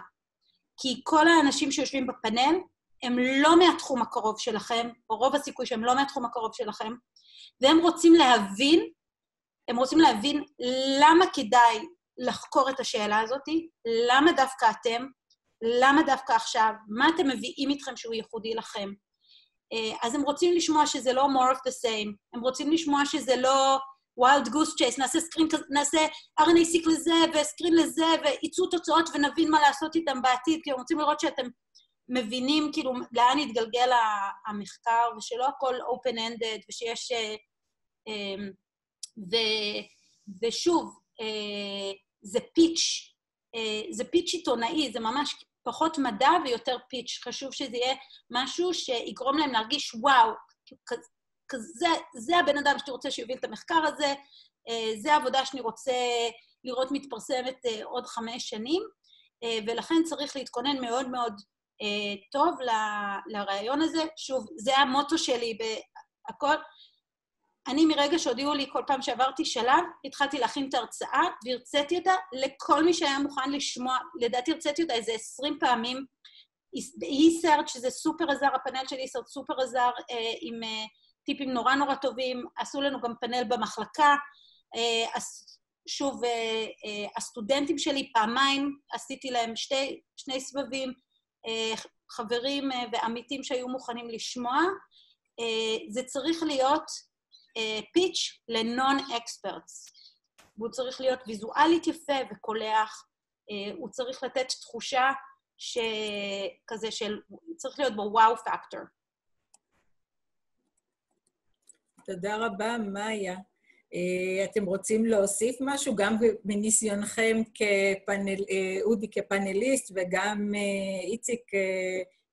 כי כל האנשים שיושבים בפאנל הם לא מהתחום הקרוב שלכם, או רוב הסיכוי שהם לא מהתחום הקרוב שלכם, והם רוצים להבין, הם רוצים להבין למה כדאי לחקור את השאלה הזאת, למה דווקא אתם, למה דווקא עכשיו, מה אתם מביאים איתכם שהוא ייחודי לכם. אה, אז הם רוצים לשמוע שזה לא more of the same, הם רוצים לשמוע שזה לא wild goose chase, נעשה סקרין כזה, נעשה RNA-seq לזה וסקרין לזה, ויצאו תוצאות ונבין מה לעשות איתם בעתיד, כי הם רוצים לראות שאתם מבינים כאילו לאן יתגלגל המחקר, ושלא הכל open-ended, ושיש... אה, אמ, ו, ושוב, זה פיץ', זה פיץ' עיתונאי, זה ממש פחות מדע ויותר פיץ'. חשוב שזה יהיה משהו שיגרום להם להרגיש, וואו, כזה, זה הבן אדם שאתה רוצה שיוביל את המחקר הזה, זה העבודה שאני רוצה לראות מתפרסמת עוד חמש שנים, ולכן צריך להתכונן מאוד מאוד טוב לרעיון הזה. שוב, זה המוטו שלי בהכל. אני מרגע שהודיעו לי כל פעם שעברתי שלב, התחלתי להכין את ההרצאה והרציתי אותה לכל מי שהיה מוכן לשמוע. לדעתי הרציתי אותה איזה עשרים פעמים. e-search, שזה סופר עזר, הפאנל של e-search סופר עזר אה, עם אה, טיפים נורא נורא טובים. עשו לנו גם פאנל במחלקה. אה, שוב, אה, אה, הסטודנטים שלי פעמיים, עשיתי להם שתי, שני סבבים. אה, חברים אה, ועמיתים שהיו מוכנים לשמוע. אה, זה צריך להיות פיץ' לנון אקספרטס. והוא צריך להיות ויזואלית יפה וקולח, הוא צריך לתת תחושה שכזה של, צריך להיות בו וואו פקטור. תודה רבה, מאיה. אתם רוצים להוסיף משהו, גם מניסיונכם כפאנל, אודי כפאנליסט וגם איציק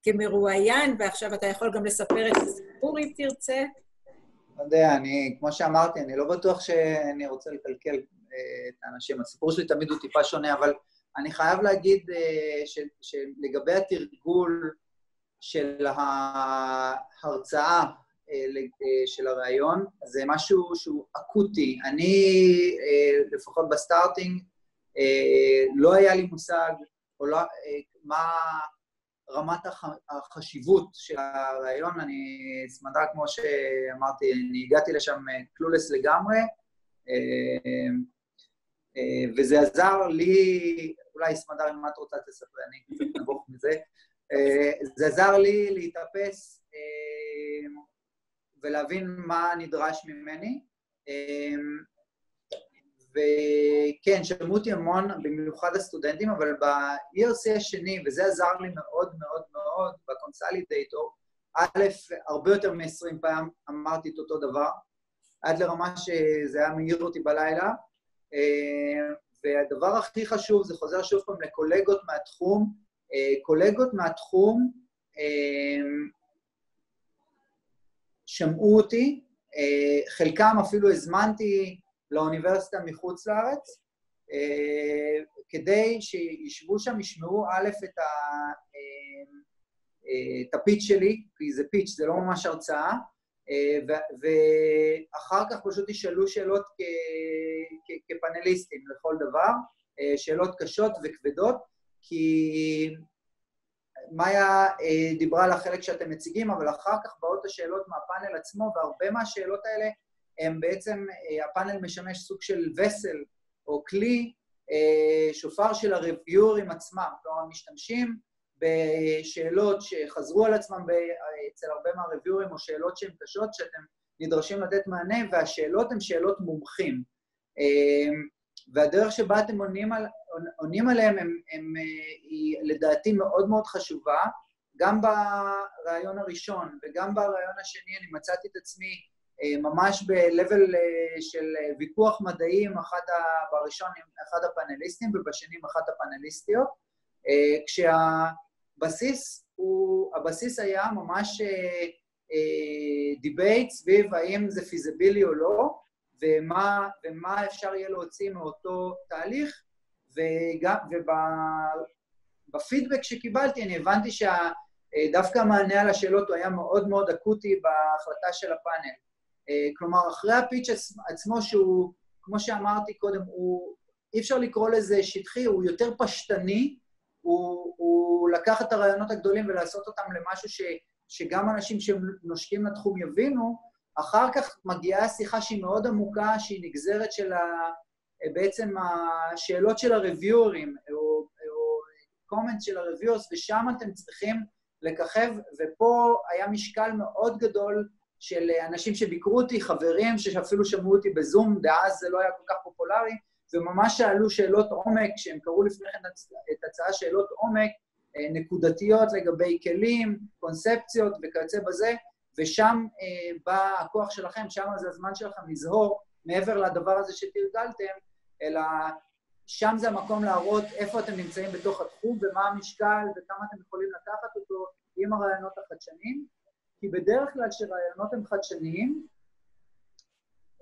כמרואיין, ועכשיו אתה יכול גם לספר את הסיפור אם תרצה. יודע, אני, כמו שאמרתי, אני לא בטוח שאני רוצה לקלקל אה, את האנשים. הסיפור שלי תמיד הוא טיפה שונה, אבל אני חייב להגיד אה, שלגבי התרגול של ההרצאה אה, של הראיון, זה משהו שהוא אקוטי. אני, לפחות ב Starting, לא היה לי מושג או לא, מה, רמת החשיבות של הריאיון, אני סמדר, כמו שאמרתי, אני הגעתי לשם clueless לגמרי, אה, אה, וזה עזר לי, אולי סמדר, אם את רוצה תספר, אני קצת נבוך מזה, אה, זה עזר לי להתאפס ולהבין מה נדרש ממני. וכן, שמעו אותי המון, במיוחד הסטודנטים, אבל ב-ERC השני, וזה עזר לי מאוד מאוד מאוד, בקונסלידייטור, א', הרבה יותר מ-20 פעם אמרתי את אותו דבר, עד לרמה שזה היה מעיר אותי בלילה, אה, והדבר הכי חשוב, זה חוזר שוב פעם לקולגות מהתחום, אה, קולגות מהתחום אה, שמעו אותי, חלקם אפילו הזמנתי לאוניברסיטה מחוץ לארץ, אה, כדי שישבו שם, ישמעו א', את, ה, אה, אה, את הפיץ' שלי, כי זה פיץ', זה לא ממש הרצאה, ואחר כך פשוט ישאלו שאלות כ, כ, כפאנליסטים לכל דבר, שאלות קשות וכבדות, כי מאיה דיברה על החלק שאתם מציגים, אבל אחר כך באות השאלות מהפאנל עצמו, והרבה מהשאלות האלה הם בעצם, אה, הפאנל משמש סוג של וסל או כלי, אה, שופר של הרביורים עצמם. כלומר, משתמשים בשאלות שחזרו על עצמם אצל הרבה מהרביורים, או שאלות שהן קשות, שאתם נדרשים לתת מענה, והשאלות הן שאלות מומחים. אה, והדרך שבה אתם עונים, על, עונים עליהם הם, הם, היא לדעתי מאוד מאוד חשובה. גם ברעיון הראשון וגם ברעיון השני אני מצאתי את עצמי אה, ממש ב-level אה, של אה, ויכוח מדעי עם אחת ה... בראשון עם אחד הפאנליסטים ובשני עם אחת הפאנליסטיות, כשהבסיס הוא, הבסיס היה ממש debate סביב האם זה feasible או לא, ומה, ומה אפשר יהיה להוציא מאותו תהליך, וגם, ובפידבק שקיבלתי אני הבנתי שדווקא המענה על השאלות הוא היה מאוד מאוד אקוטי בהחלטה של הפאנל. אה, כלומר, אחרי ה pitch עצמו, שהוא, כמו שאמרתי קודם, הוא, אי אפשר לקרוא לזה שטחי, הוא יותר פשטני, הוא, הוא לקח את הרעיונות הגדולים ולעשות אותם למשהו ש, שגם אנשים שנושקים לתחום יבינו, אחר כך מגיעה שיחה שהיא מאוד עמוקה, שהיא נגזרת של ה, בעצם השאלות של הרביורים, או, או קומנט של הרביורס, ושם אתם צריכים לככב, ופה היה משקל מאוד גדול של אנשים שביקרו אותי, חברים שאפילו שמעו אותי בזום, דאז זה לא היה כל כך פופולרי, וממש שאלו שאלות עומק, שהם קראו לפני כן את הצעה שאלות עומק, אה, נקודתיות לגבי כלים, קונספציות וכיוצא בזה, ושם אה, בא הכוח שלכם, שם זה הזמן שלכם לזהור, מעבר לדבר הזה שתרגלתם, אלא שם זה המקום להראות איפה אתם נמצאים בתוך התחום ומה המשקל וכמה אתם יכולים לקחת אותו עם הרעיונות החדשניים, כי בדרך כלל כשרעיונות הם חדשניים,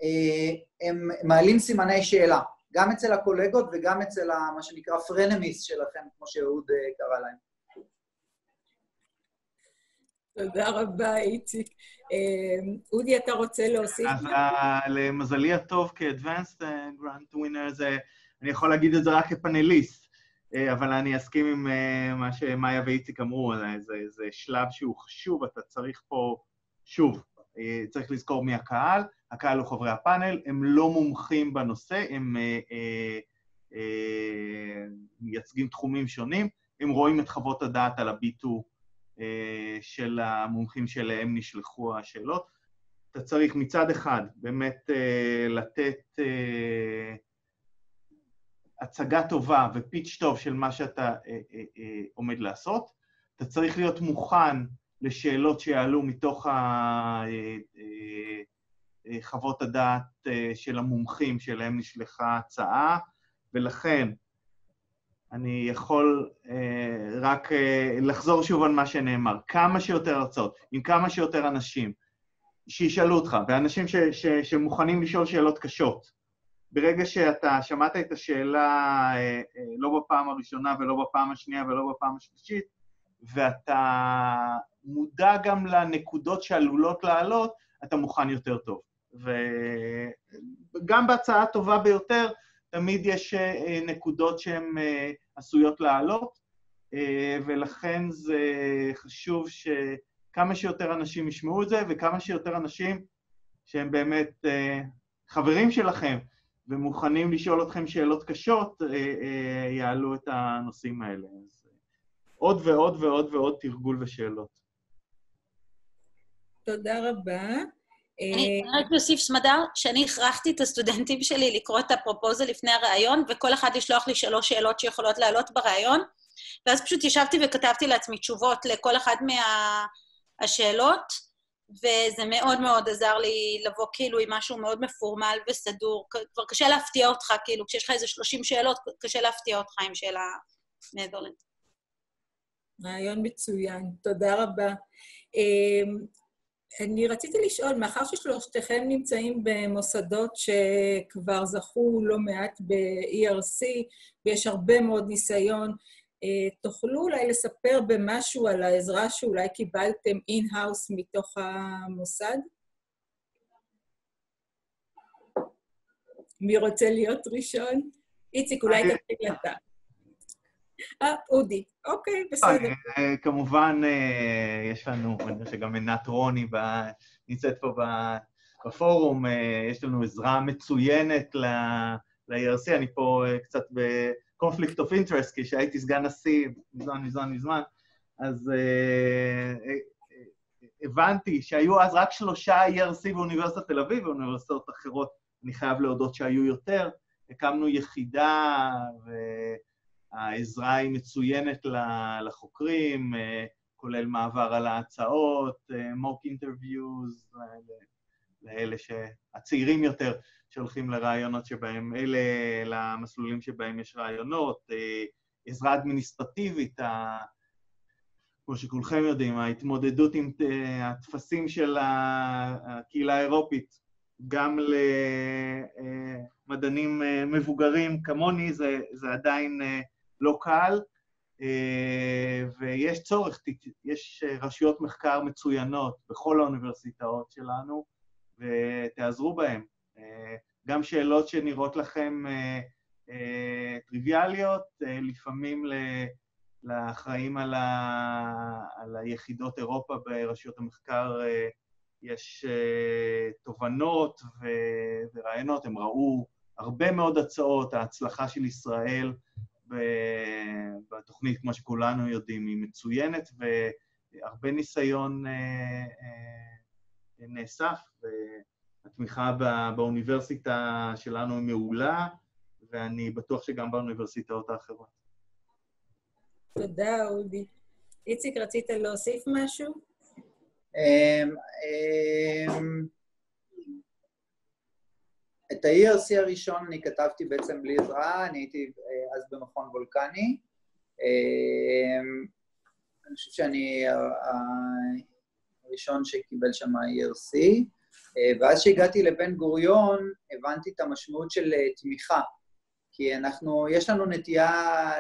אה, הם מעלים סימני שאלה, גם אצל הקולגות וגם אצל מה שנקרא פרנמיס שלכם, כמו שאהוד אה, קרא להם. תודה רבה, איציק. אה, אודי, אתה רוצה להוסיף? אז למזלי הטוב כ-Advanced Grant Winner, זה, אני יכול להגיד את זה רק כפאנליסט, אבל אני אסכים עם מה שמאיה ואיציק אמרו, זה, זה שלב שהוא חשוב, אתה צריך פה, שוב, צריך לזכור מי הקהל, הקהל הוא חברי הפאנל, הם לא מומחים בנושא, הם אה, אה, אה, מייצגים תחומים שונים, הם רואים את חוות הדעת על ה-B2 אה, של המומחים שאליהם נשלחו השאלות. אתה צריך מצד אחד באמת אה, לתת אה, הצגה טובה ופיץ' טוב של מה שאתה אה, אה, אה, עומד לעשות. אתה צריך להיות מוכן לשאלות שיעלו מתוך חוות הדעת של המומחים שלהם נשלחה הצעה, ולכן אני יכול רק לחזור שוב על מה שנאמר. כמה שיותר הרצאות, עם כמה שיותר אנשים שישאלו אותך, ואנשים ש, ש, שמוכנים לשאול שאלות קשות. ברגע שאתה שמעת את השאלה לא בפעם הראשונה ולא בפעם השנייה ולא בפעם השלישית, ואתה מודע גם לנקודות שעלולות לעלות, אתה מוכן יותר טוב. וגם בהצעה הטובה ביותר, תמיד יש אה, נקודות שהן אה, עשויות לעלות, אה, ולכן זה חשוב שכמה שיותר אנשים ישמעו את זה, וכמה שיותר אנשים שהם באמת חברים שלכם ומוכנים לשאול אתכם שאלות קשות, יעלו את הנושאים האלה. אז עוד ועוד ועוד ועוד תרגול ושאלות. תודה רבה. אני רק אוסיף סמדר, שאני הכרחתי את הסטודנטים שלי לקרוא את הפרופוזל לפני הראיון, וכל אחד לשלוח לי שלוש שאלות שיכולות לעלות בראיון, ואז פשוט ישבתי וכתבתי לעצמי תשובות לכל אחת מהשאלות, וזה מאוד מאוד עזר לי לבוא כאילו עם משהו מאוד מפורמל וסדור. כבר קשה להפתיע אותך, כאילו, כשיש לך איזה 30 שאלות, קשה להפתיע אותך עם שאלה מעבר לזה. רעיון מצוין, תודה רבה. אמ, אני רציתי לשאול, מאחר ששלושתכם נמצאים במוסדות שכבר זכו לא מעט ב-ERC ויש הרבה מאוד ניסיון, תוכלו אולי לספר במשהו על העזרה שאולי קיבלתם in-house מתוך המוסד? מי רוצה להיות ראשון? איציק, אולי תתחיל אתה. אה, אודי. אוקיי, בסדר. אה, כמובן, אה, יש לנו, אני חושב שגם עינת רוני נמצאת פה בפורום, אה, יש לנו עזרה מצוינת ל-ERC, אני פה קצת ב-conflict of interest, כי כשהייתי סגן נשיא מזמן, מזמן, מזמן, אז הבנתי שהיו אז רק שלושה ERC באוניברסיטת תל אביב, ואוניברסיטאות אחרות, אני חייב להודות שהיו יותר. הקמנו יחידה, ו... העזרה היא מצוינת לחוקרים, אה, כולל מעבר על ההצעות, אה, אינטרוויוז, לאלה הצעירים יותר שהולכים לרעיונות שבהם, אלה למסלולים שבהם יש רעיונות, אה, עזרה אדמיניסטרטיבית, כמו שכולכם יודעים, ההתמודדות עם הטפסים של הקהילה האירופית, גם למדענים מבוגרים כמוני, זה, זה עדיין לא קל, אה, ויש צורך, יש רשויות מחקר מצוינות בכל האוניברסיטאות שלנו, ותעזרו בהן. אה, גם שאלות שנראות לכם אה, טריוויאליות, לפעמים לאחראים על, ה... על היחידות אירופה ברשויות המחקר יש תובנות ורעיונות, הם ראו הרבה מאוד הצעות, ההצלחה של ישראל בתוכנית, כמו שכולנו יודעים, היא מצוינת, והרבה ניסיון אה, אה, נאסף, והתמיכה באוניברסיטה שלנו היא מעולה, ואני בטוח שגם באוניברסיטאות האחרות. תודה, אודי. איציק, רצית להוסיף משהו? אמ, אמ, את ה-ERC הראשון אני כתבתי בעצם בלי עזרה, אני הייתי אה, אז במכון וולקני. אה, אני חושב שאני הראשון שקיבל שם ERC, ואז כשהגעתי לבן גוריון הבנתי את המשמעות של תמיכה. כי אנחנו, יש לנו נטייה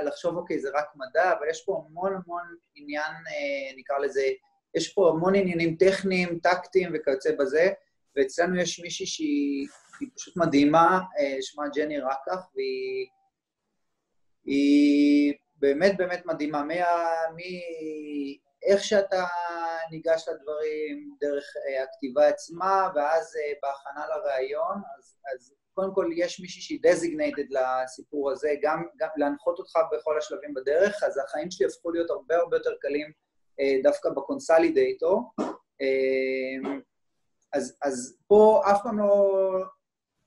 לחשוב, אוקיי, זה רק מדע, אבל יש פה המון המון עניין, נקרא לזה, יש פה המון עניינים טכניים, טקטיים וכיוצא בזה, ואצלנו יש מישהי שהיא פשוט מדהימה, אה, שמה ג'ני רקח, והיא היא באמת באמת מדהימה. מאיך שאתה ניגש לדברים, דרך אה, הכתיבה עצמה, ואז אה, בהכנה לראיון, אז, אז קודם כל יש מישהי שהיא designated לסיפור הזה, גם, גם להנחות אותך בכל השלבים בדרך, אז החיים שלי הפכו להיות הרבה הרבה יותר קלים דווקא בקונסלידייטור. אז, אז פה אף פעם לא,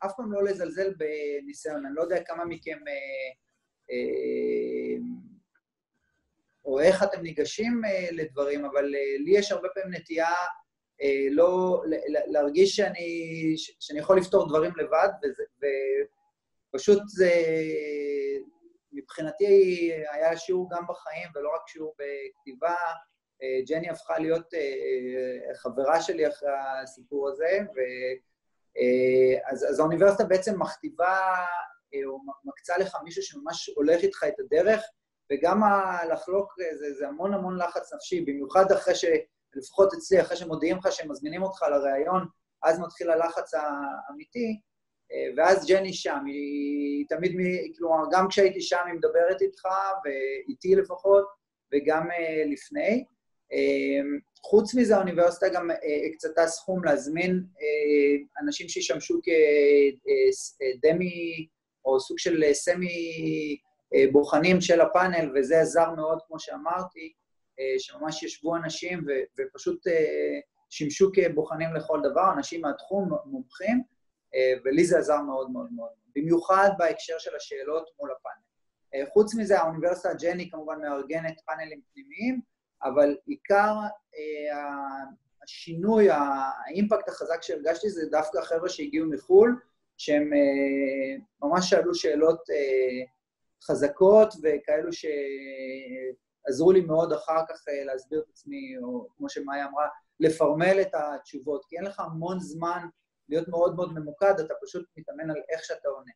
אף פעם לא לזלזל בניסיון. אני לא יודע כמה מכם, אה, אה, או איך אתם ניגשים אה, לדברים, אבל אה, לי יש הרבה פעמים נטייה אה, לא, להרגיש שאני, שאני יכול לפתור דברים לבד, וזה, ופשוט זה, מבחינתי היה שיעור גם בחיים ולא רק שיעור בכתיבה, ג'ני הפכה להיות חברה שלי אחרי הסיפור הזה, ו... אז, אז האוניברסיטה בעצם מכתיבה או מקצה לך מישהו שממש הולך איתך את הדרך, וגם לחלוק זה, זה המון המון לחץ נפשי, במיוחד אחרי ש... לפחות אצלי, אחרי שמודיעים לך שמזמינים אותך לראיון, אז מתחיל הלחץ האמיתי, ואז ג'ני שם, היא תמיד, כלומר, גם כשהייתי שם היא מדברת איתך, ואיתי לפחות, וגם לפני. אמ, חוץ מזה, האוניברסיטה גם אה, הקצתה סכום להזמין אה, אנשים שישמשו כדמי, אה, או סוג של סמי בוחנים של הפאנל, וזה עזר מאוד, כמו שאמרתי, שממש ישבו אנשים ופשוט שימשו כבוחנים לכל דבר, אנשים מהתחום, מומחים, ולי זה עזר מאוד מאוד מאוד, במיוחד בהקשר של השאלות מול הפאנל. חוץ מזה, האוניברסיטה ג'ני כמובן מארגנת פאנלים פנימיים, אבל עיקר אה, השינוי, האימפקט החזק שהרגשתי זה דווקא החבר'ה שהגיעו מחו"ל, שהם אה, ממש שאלו שאלות אה, חזקות וכאלו שעזרו לי מאוד אחר כך להסביר את עצמי, או כמו שמאיה אמרה, לפרמל את התשובות, כי אין לך המון זמן להיות מאוד מאוד ממוקד, אתה פשוט מתאמן על איך שאתה עונה,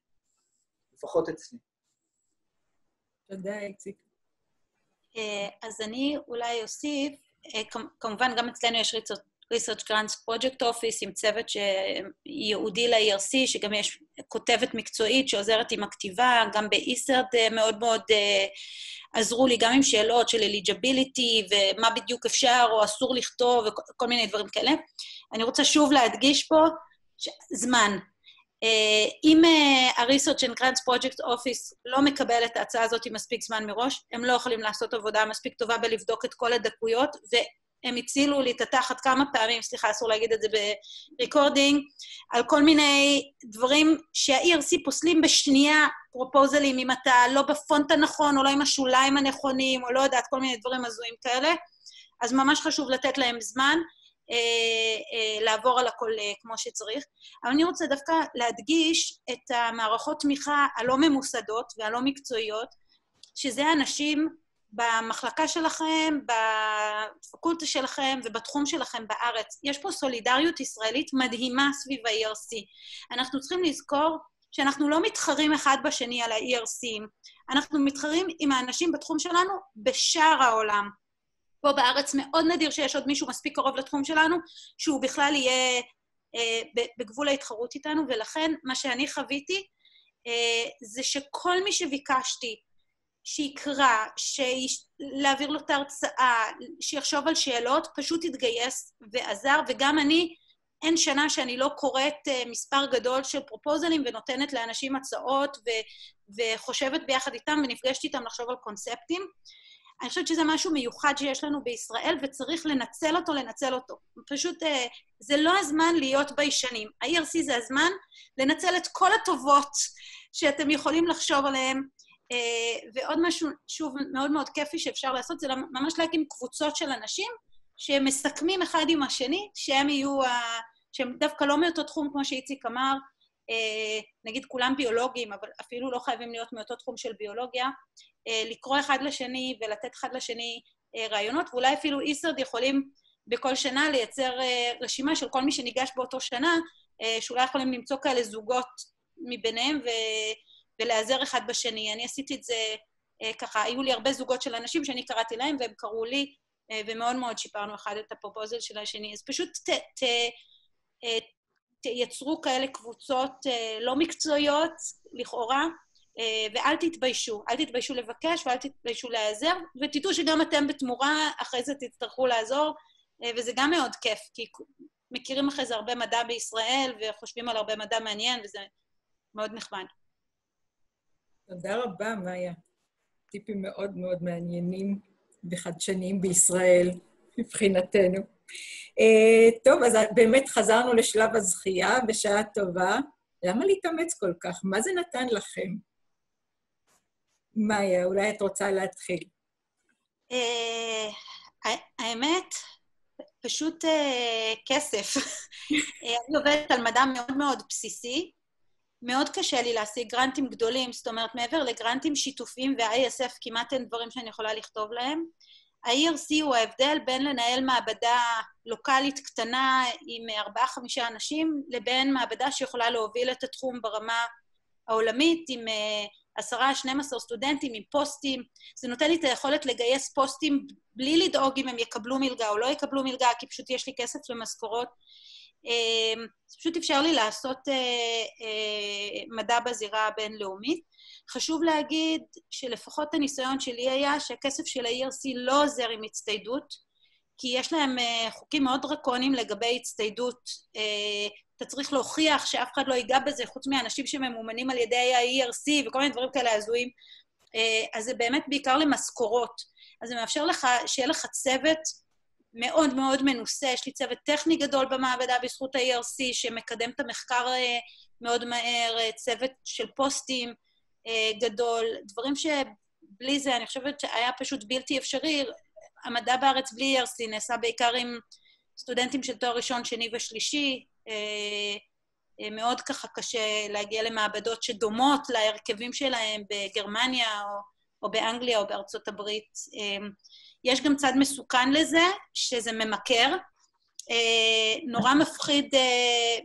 לפחות אצלי. תודה, איציק. אה, אז אני אולי אוסיף, אה, כמובן גם אצלנו יש research grants project office עם צוות ייעודי ל-ERC, שגם יש כותבת מקצועית שעוזרת עם הכתיבה, גם ב-ESERT אה, מאוד מאוד עזרו לי גם עם שאלות של אליג'ביליטי ומה בדיוק אפשר או אסור לכתוב וכל מיני דברים כאלה. אני רוצה שוב להדגיש פה, זמן. אה, אם ה-research and grants project office לא מקבל את ההצעה הזאת מספיק זמן מראש, הם לא יכולים לעשות עבודה מספיק טובה בלבדוק את כל הדקויות, והם הצילו לי את התחת כמה פעמים, סליחה, אסור להגיד את זה ב recording, על כל מיני דברים שה-ERC פוסלים בשנייה proposalים, אם אתה לא בפונט הנכון, או לא עם השוליים הנכונים, או לא יודעת, כל מיני דברים הזויים כאלה, אז ממש חשוב לתת להם זמן. אה, אה, לעבור על הכל אה, כמו שצריך. אבל אני רוצה דווקא להדגיש את המערכות תמיכה הלא ממוסדות והלא מקצועיות, שזה אנשים במחלקה שלכם, בפקולטה שלכם ובתחום שלכם בארץ. יש פה סולידריות ישראלית מדהימה סביב ה-ERC. אנחנו צריכים לזכור שאנחנו לא מתחרים אחד בשני על ה-ERCים, אנחנו מתחרים עם האנשים בתחום שלנו בשאר העולם. פה בארץ מאוד נדיר שיש עוד מישהו מספיק קרוב לתחום שלנו, שהוא בכלל יהיה אה, בגבול ההתחרות איתנו, ולכן מה שאני חוויתי אה, זה שכל מי שביקשתי שיקרא. להעביר לו את ההרצאה, שיחשוב על שאלות, פשוט התגייס ועזר, וגם אני, אין שנה שאני לא קוראת אה, מספר גדול של פרופוזלים ונותנת לאנשים הצעות ו... וחושבת ביחד איתם ונפגשת איתם לחשוב על קונספטים. אני חושבת שזה משהו מיוחד שיש לנו בישראל, וצריך לנצל אותו, לנצל אותו. פשוט, אה, זה לא הזמן להיות ביישנים. ה-ERC זה הזמן לנצל את כל הטובות שאתם יכולים לחשוב עליהן. אה, ועוד משהו, שוב, מאוד מאוד כיפי שאפשר לעשות, זה ממש להקים קבוצות של אנשים שמסכמים אחד עם השני, שהם יהיו. שהם דווקא לא מאותו תחום, כמו שאיציק אמר, נגיד כולם ביולוגים, אבל אפילו לא חייבים להיות מאותו תחום של ביולוגיה, לקרוא אחד לשני ולתת אחד לשני רעיונות, ואולי אפילו איסרד יכולים בכל שנה לייצר רשימה של כל מי שניגש באותו שנה, שאולי יכולים למצוא כאלה זוגות מביניהם ו... ולהיעזר אחד בשני. אני עשיתי את זה ככה, היו לי הרבה זוגות של אנשים שאני קראתי להם והם קראו לי, ומאוד מאוד שיפרנו אחד את הפרופוזל של השני. אז פשוט ת, ת, תייצרו כאלה קבוצות לא מקצועיות, לכאורה, ואל תתביישו. אל תתביישו לבקש ואל תתביישו להיעזר, ותדעו שגם אתם בתמורה, אחרי זה תצטרכו לעזור, וזה גם מאוד כיף, כי מכירים אחרי זה הרבה מדע בישראל, וחושבים על הרבה מדע מעניין, וזה מאוד נחמד. תודה רבה, מאיה. טיפים מאוד מאוד מעניינים וחדשניים בישראל, מבחינתנו. Uh, טוב, אז באמת חזרנו לשלב הזכייה, בשעה טובה. למה להתאמץ כל כך? מה זה נתן לכם? מאיה, אולי את רוצה להתחיל. Uh, האמת, פשוט uh, כסף. אני עובדת על מדע מאוד מאוד בסיסי. מאוד קשה לי להשיג גרנטים גדולים, זאת אומרת, מעבר לגרנטים שיתופיים וה-ISF כמעט אין דברים שאני יכולה לכתוב להם. ה-ERC הוא ההבדל בין לנהל מעבדה לוקאלית קטנה עם ארבעה-חמישה אנשים, לבין מעבדה שיכולה להוביל את התחום ברמה העולמית עם עשרה, שנים עשר סטודנטים, עם פוסטים. זה נותן לי את היכולת לגייס פוסטים בלי לדאוג אם הם יקבלו מלגה או לא יקבלו מלגה, כי פשוט יש לי כסף למשכורות. זה פשוט אפשר לי לעשות מדע בזירה הבינלאומית. חשוב להגיד שלפחות הניסיון שלי היה שהכסף של ה-ERC לא עוזר עם הצטיידות, כי יש להם חוקים מאוד דרקוניים לגבי הצטיידות. אתה צריך להוכיח שאף אחד לא ייגע בזה, חוץ מאנשים שממומנים על ידי ה-ERC וכל מיני דברים כאלה הזויים. אז זה באמת בעיקר למשכורות. אז זה מאפשר לך, שיהיה לך צוות מאוד מאוד מנוסה. יש לי צוות טכני גדול במעבדה בזכות ה-ERC, שמקדם את המחקר מאוד מהר, צוות של פוסטים גדול, דברים שבלי זה, אני חושבת שהיה פשוט בלתי אפשרי. המדע בארץ בלי ERC נעשה בעיקר עם סטודנטים של תואר ראשון, שני ושלישי. מאוד ככה קשה להגיע למעבדות שדומות להרכבים שלהם בגרמניה או, או באנגליה או בארצות הברית. יש גם צד מסוכן לזה, שזה ממכר. נורא מפחיד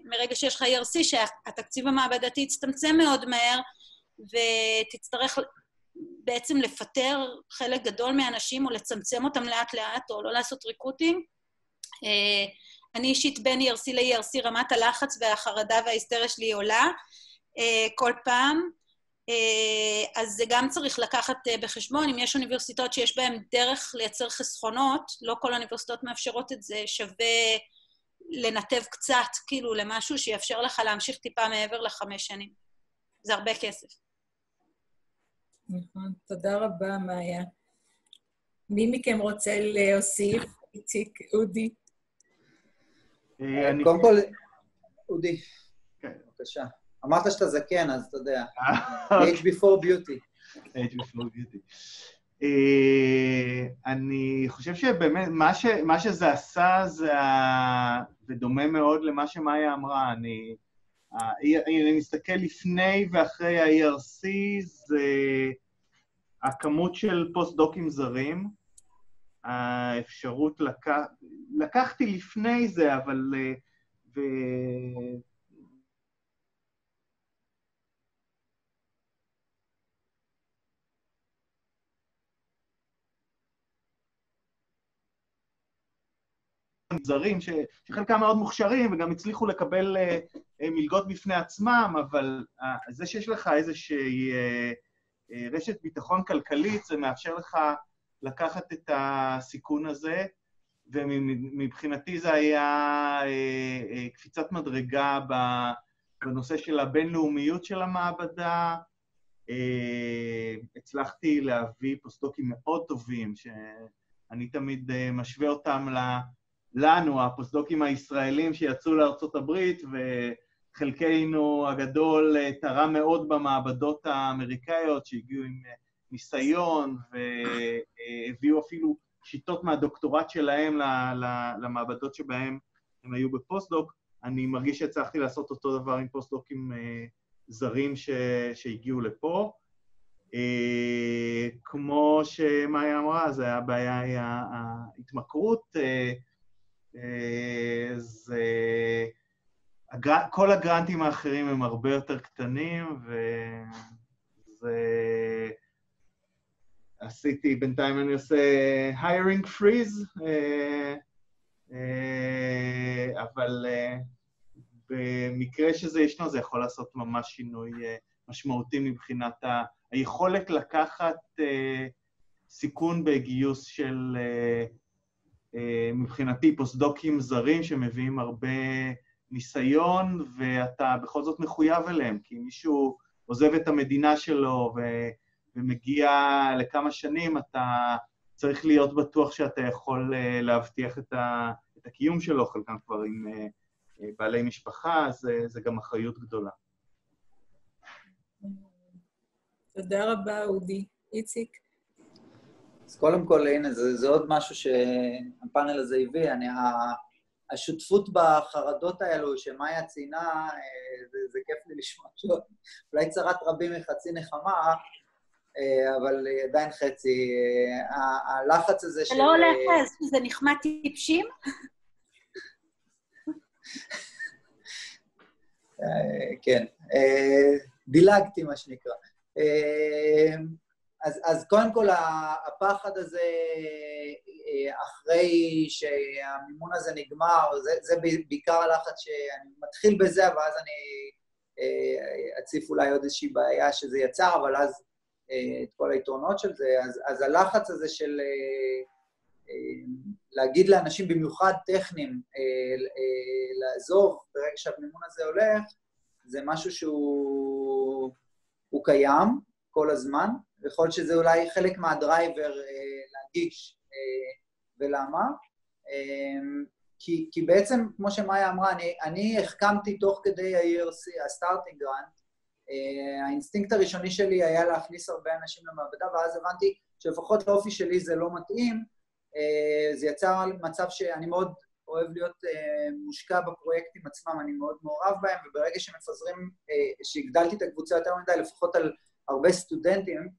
מרגע שיש לך ERC, שהתקציב המעבדתי יצטמצם מאוד מהר, ותצטרך בעצם לפטר חלק גדול מהאנשים או לצמצם אותם לאט-לאט, או לא לעשות ריקרוטים. אני אישית בין ERC ל-ERC, רמת הלחץ והחרדה וההיסטריה שלי עולה כל פעם. אז זה גם צריך לקחת בחשבון, אם יש אוניברסיטאות שיש בהן דרך לייצר חסכונות, לא כל האוניברסיטאות מאפשרות את זה, שווה לנתב קצת, כאילו, למשהו שיאפשר לך להמשיך טיפה מעבר לחמש שנים. זה הרבה כסף. נכון, תודה רבה, מאיה. מי מכם רוצה להוסיף? איציק, אודי. קודם כל, אודי, בבקשה. אמרת שאתה זקן, אז אתה יודע. age before beauty. age before beauty. אני חושב שבאמת, מה שזה עשה זה, ודומה מאוד למה שמאיה אמרה, אני... אני מסתכל לפני ואחרי ה-ERC, זה הכמות של פוסט-דוקים זרים, האפשרות לקח... לקחתי לפני זה, אבל... ו... זרים. שחלקם מאוד מוכשרים וגם הצליחו לקבל uh, מלגות בפני עצמם, אבל uh, זה שיש לך איזושהי רשת ביטחון כלכלית, זה מאפשר לך לקחת את הסיכון הזה, ומבחינתי זה היה קפיצת מדרגה בנושא של הבינלאומיות של המעבדה. הצלחתי להביא פוסטוקים מאוד טובים, שאני תמיד משווה אותם ל... לנו, הפוסט-דוקים הישראלים שיצאו לארצות הברית, וחלקנו הגדול תרם מאוד במעבדות האמריקאיות, שהגיעו עם ניסיון, והביאו אפילו שיטות מהדוקטורט שלהם למעבדות שבהם הם היו בפוסט-דוק. אני מרגיש שהצלחתי לעשות אותו דבר עם פוסט-דוקים זרים ש... שהגיעו לפה. כמו שמאיה אמרה, זה הבעיה היא ההתמכרות. זה... כל הגרנטים האחרים הם הרבה יותר קטנים, וזה... עשיתי, בינתיים אני עושה hiring freeze, אה, אה, אבל אה, במקרה שזה ישנו, זה יכול לעשות ממש שינוי משמעותי מבחינת היכולת לקחת סיכון בגיוס של, מבחינתי, פוסט-דוקים זרים שמביאים הרבה ניסיון, ואתה בכל זאת מחויב אליהם, כי מישהו עוזב את המדינה שלו ו... ומגיע לכמה שנים, אתה צריך להיות בטוח שאתה יכול uh, להבטיח את, ה... את הקיום שלו, חלקם כבר עם uh, בעלי משפחה, uh, זה גם אחריות גדולה. תודה רבה, אודי. איציק? אז קודם כל, הנה, זה, זה עוד משהו שהפאנל הזה הביא. אני, השותפות בחרדות האלו שמאיה ציינה, זה, זה כיף לי לשמוע, אולי צרת רבים מחצי נחמה, אה, אבל עדיין חצי. אה, הלחץ הזה של... אתה לא הולך לאיזה נחמד טיפשים? כן, דילגתי, מה שנקרא. אז, אז קודם כל, הפחד הזה, אחרי שהמימון הזה נגמר, זה, זה בעיקר הלחץ שאני מתחיל בזה, ואז אני אציף אולי עוד איזושהי בעיה שזה יצר, אבל אז את כל היתרונות של זה, אז, אז הלחץ הזה של אה, אה, להגיד לאנשים, במיוחד טכניים, אה, לעזוב ברגע שהמימון הזה הולך, זה משהו שהוא קיים כל הזמן, ויכול להיות שזה אולי חלק מה driver להגיש, ולמה? כי, כי בעצם, כמו שמאיה אמרה, אני, אני החכמתי תוך כדי ה-ERC, ה Starting Grant, אה, האינסטינקט הראשוני שלי היה להכניס הרבה אנשים למעבדה, ואז הבנתי שלפחות לאופי שלי זה לא מתאים. אה, זה יצר מצב שאני מאוד אוהב להיות אה, מושקע בפרויקטים עצמם, אני מאוד מעורב בהם, וברגע שמפזרים, שהגדלתי את הקבוצה יותר מדי, לפחות על הרבה סטודנטים,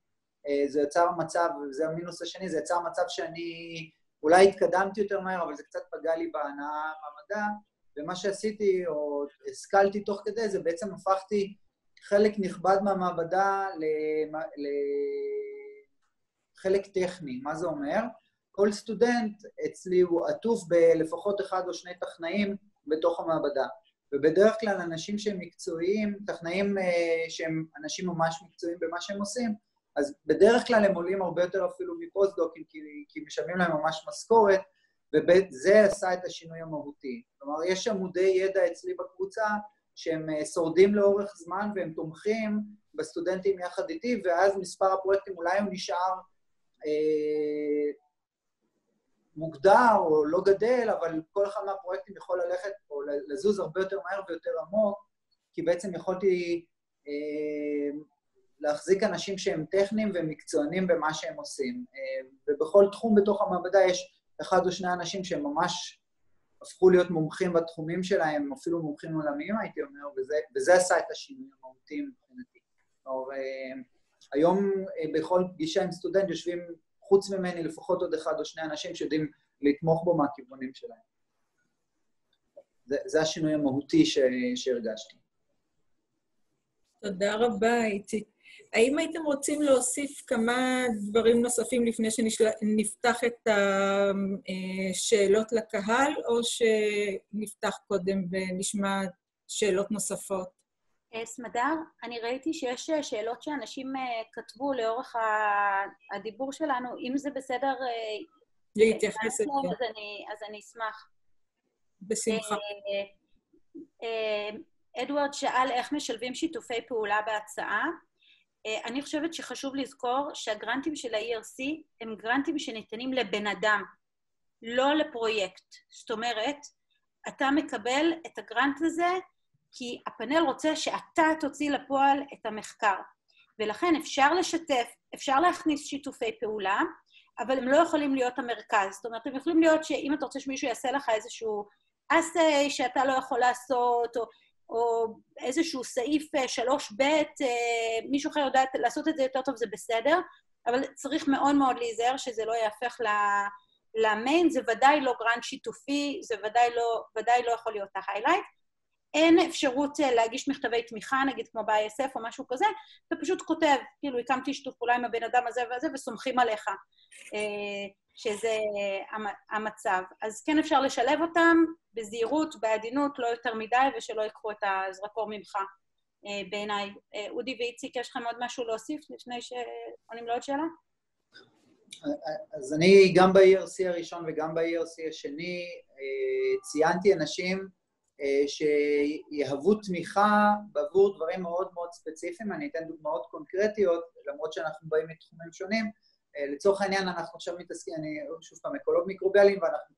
זה יצר מצב, וזה המינוס השני, זה יצר מצב שאני אולי התקדמתי יותר מהר, אבל זה קצת פגע לי בהנאה מהמדע, ומה שעשיתי, או השכלתי תוך כדי, זה בעצם הפכתי חלק נכבד מהמעבדה לחלק טכני. מה זה אומר? כל סטודנט אצלי הוא עטוף בלפחות אחד או שני טכנאים בתוך המעבדה. ובדרך כלל אנשים שהם מקצועיים, טכנאים אה, שהם אנשים ממש מקצועיים במה שהם עושים, אז בדרך כלל הם עולים הרבה יותר אפילו מפוסט-דוקים, כי, כי משלמים להם ממש משכורת, וזה עשה את השינוי המהותי. כלומר, יש עמודי ידע אצלי בקבוצה שהם אה, שורדים לאורך זמן והם תומכים בסטודנטים יחד איתי, ואז מספר הפרויקטים אולי הוא נשאר אה, מוגדר או לא גדל, אבל כל אחד מהפרויקטים יכול ללכת או לזוז הרבה יותר מהר ויותר עמוק, כי בעצם יכולתי אה, להחזיק אנשים שהם טכניים ומקצוענים במה שהם עושים. אה, ובכל תחום בתוך המעבדה יש אחד או שני אנשים שהם ממש הפכו להיות מומחים בתחומים שלהם, אפילו מומחים עולמיים, הייתי אומר, וזה, וזה עשה את השינוי המהותי מבחינתי. כלומר, אה, היום אה, בכל פגישה עם סטודנט יושבים חוץ ממני לפחות עוד אחד או שני אנשים שיודעים לתמוך בו מהכיוונים שלהם. זה, זה השינוי המהותי ש, שהרגשתי. תודה רבה, איציק. האם הייתם רוצים להוסיף כמה דברים נוספים לפני שנפתח את השאלות לקהל, או שנפתח קודם ונשמע שאלות נוספות? אה, סמדר, אני ראיתי שיש שאלות שאנשים אה, כתבו לאורך הדיבור שלנו. אם זה בסדר... אה, להתייחס אליהם. אז, אז אני אשמח. בשמחה. אדוארד שאל איך משלבים שיתופי פעולה בהצעה. אה, אני חושבת שחשוב לזכור שהגרנטים של ה-ERC הם גרנטים שניתנים לבן אדם, לא לפרויקט. זאת אומרת, אתה מקבל את הגרנט הזה כי הפאנל רוצה שאתה תוציא לפועל את המחקר. ולכן אפשר לשתף, אפשר להכניס שיתופי פעולה, אבל הם לא יכולים להיות המרכז. זאת אומרת, הם יכולים להיות שאם אתה רוצה שמישהו יעשה לך איזשהו אסי שאתה לא יכול לעשות, או, או איזשהו סעיף 3ב, מישהו אחר יודע לעשות את זה יותר טוב, זה בסדר, אבל צריך מאוד מאוד להיזהר שזה לא יהפך ל main, זה ודאי לא grant שיתופי, זה ודאי לא, ודאי לא יכול להיות ה highlight. אין אפשרות אה, להגיש מכתבי תמיכה, נגיד כמו ב-ISF או משהו כזה, אתה פשוט כותב, כאילו, הקמתי שיתוף פעולה עם הבן אדם הזה והזה, וסומכים עליך אה, שזה המצב. אז כן אפשר לשלב אותם בזהירות, בעדינות, לא יותר מדי, ושלא ייקחו את הזרקור ממך, אה, בעיניי. אודי ואיציק, יש לכם עוד משהו להוסיף לפני שעונים לעוד שאלה? אז אני גם ב-ERC הראשון וגם ב-ERC השני ציינתי אנשים שיהוו תמיכה בעבור דברים מאוד מאוד ספציפיים. אני אתן דוגמאות קונקרטיות, למרות שאנחנו באים מתחומים שונים. אה, לצורך העניין, אנחנו עכשיו מתעסקים, אני שוב פעם אקולוג מיקרוביאליים, ואנחנו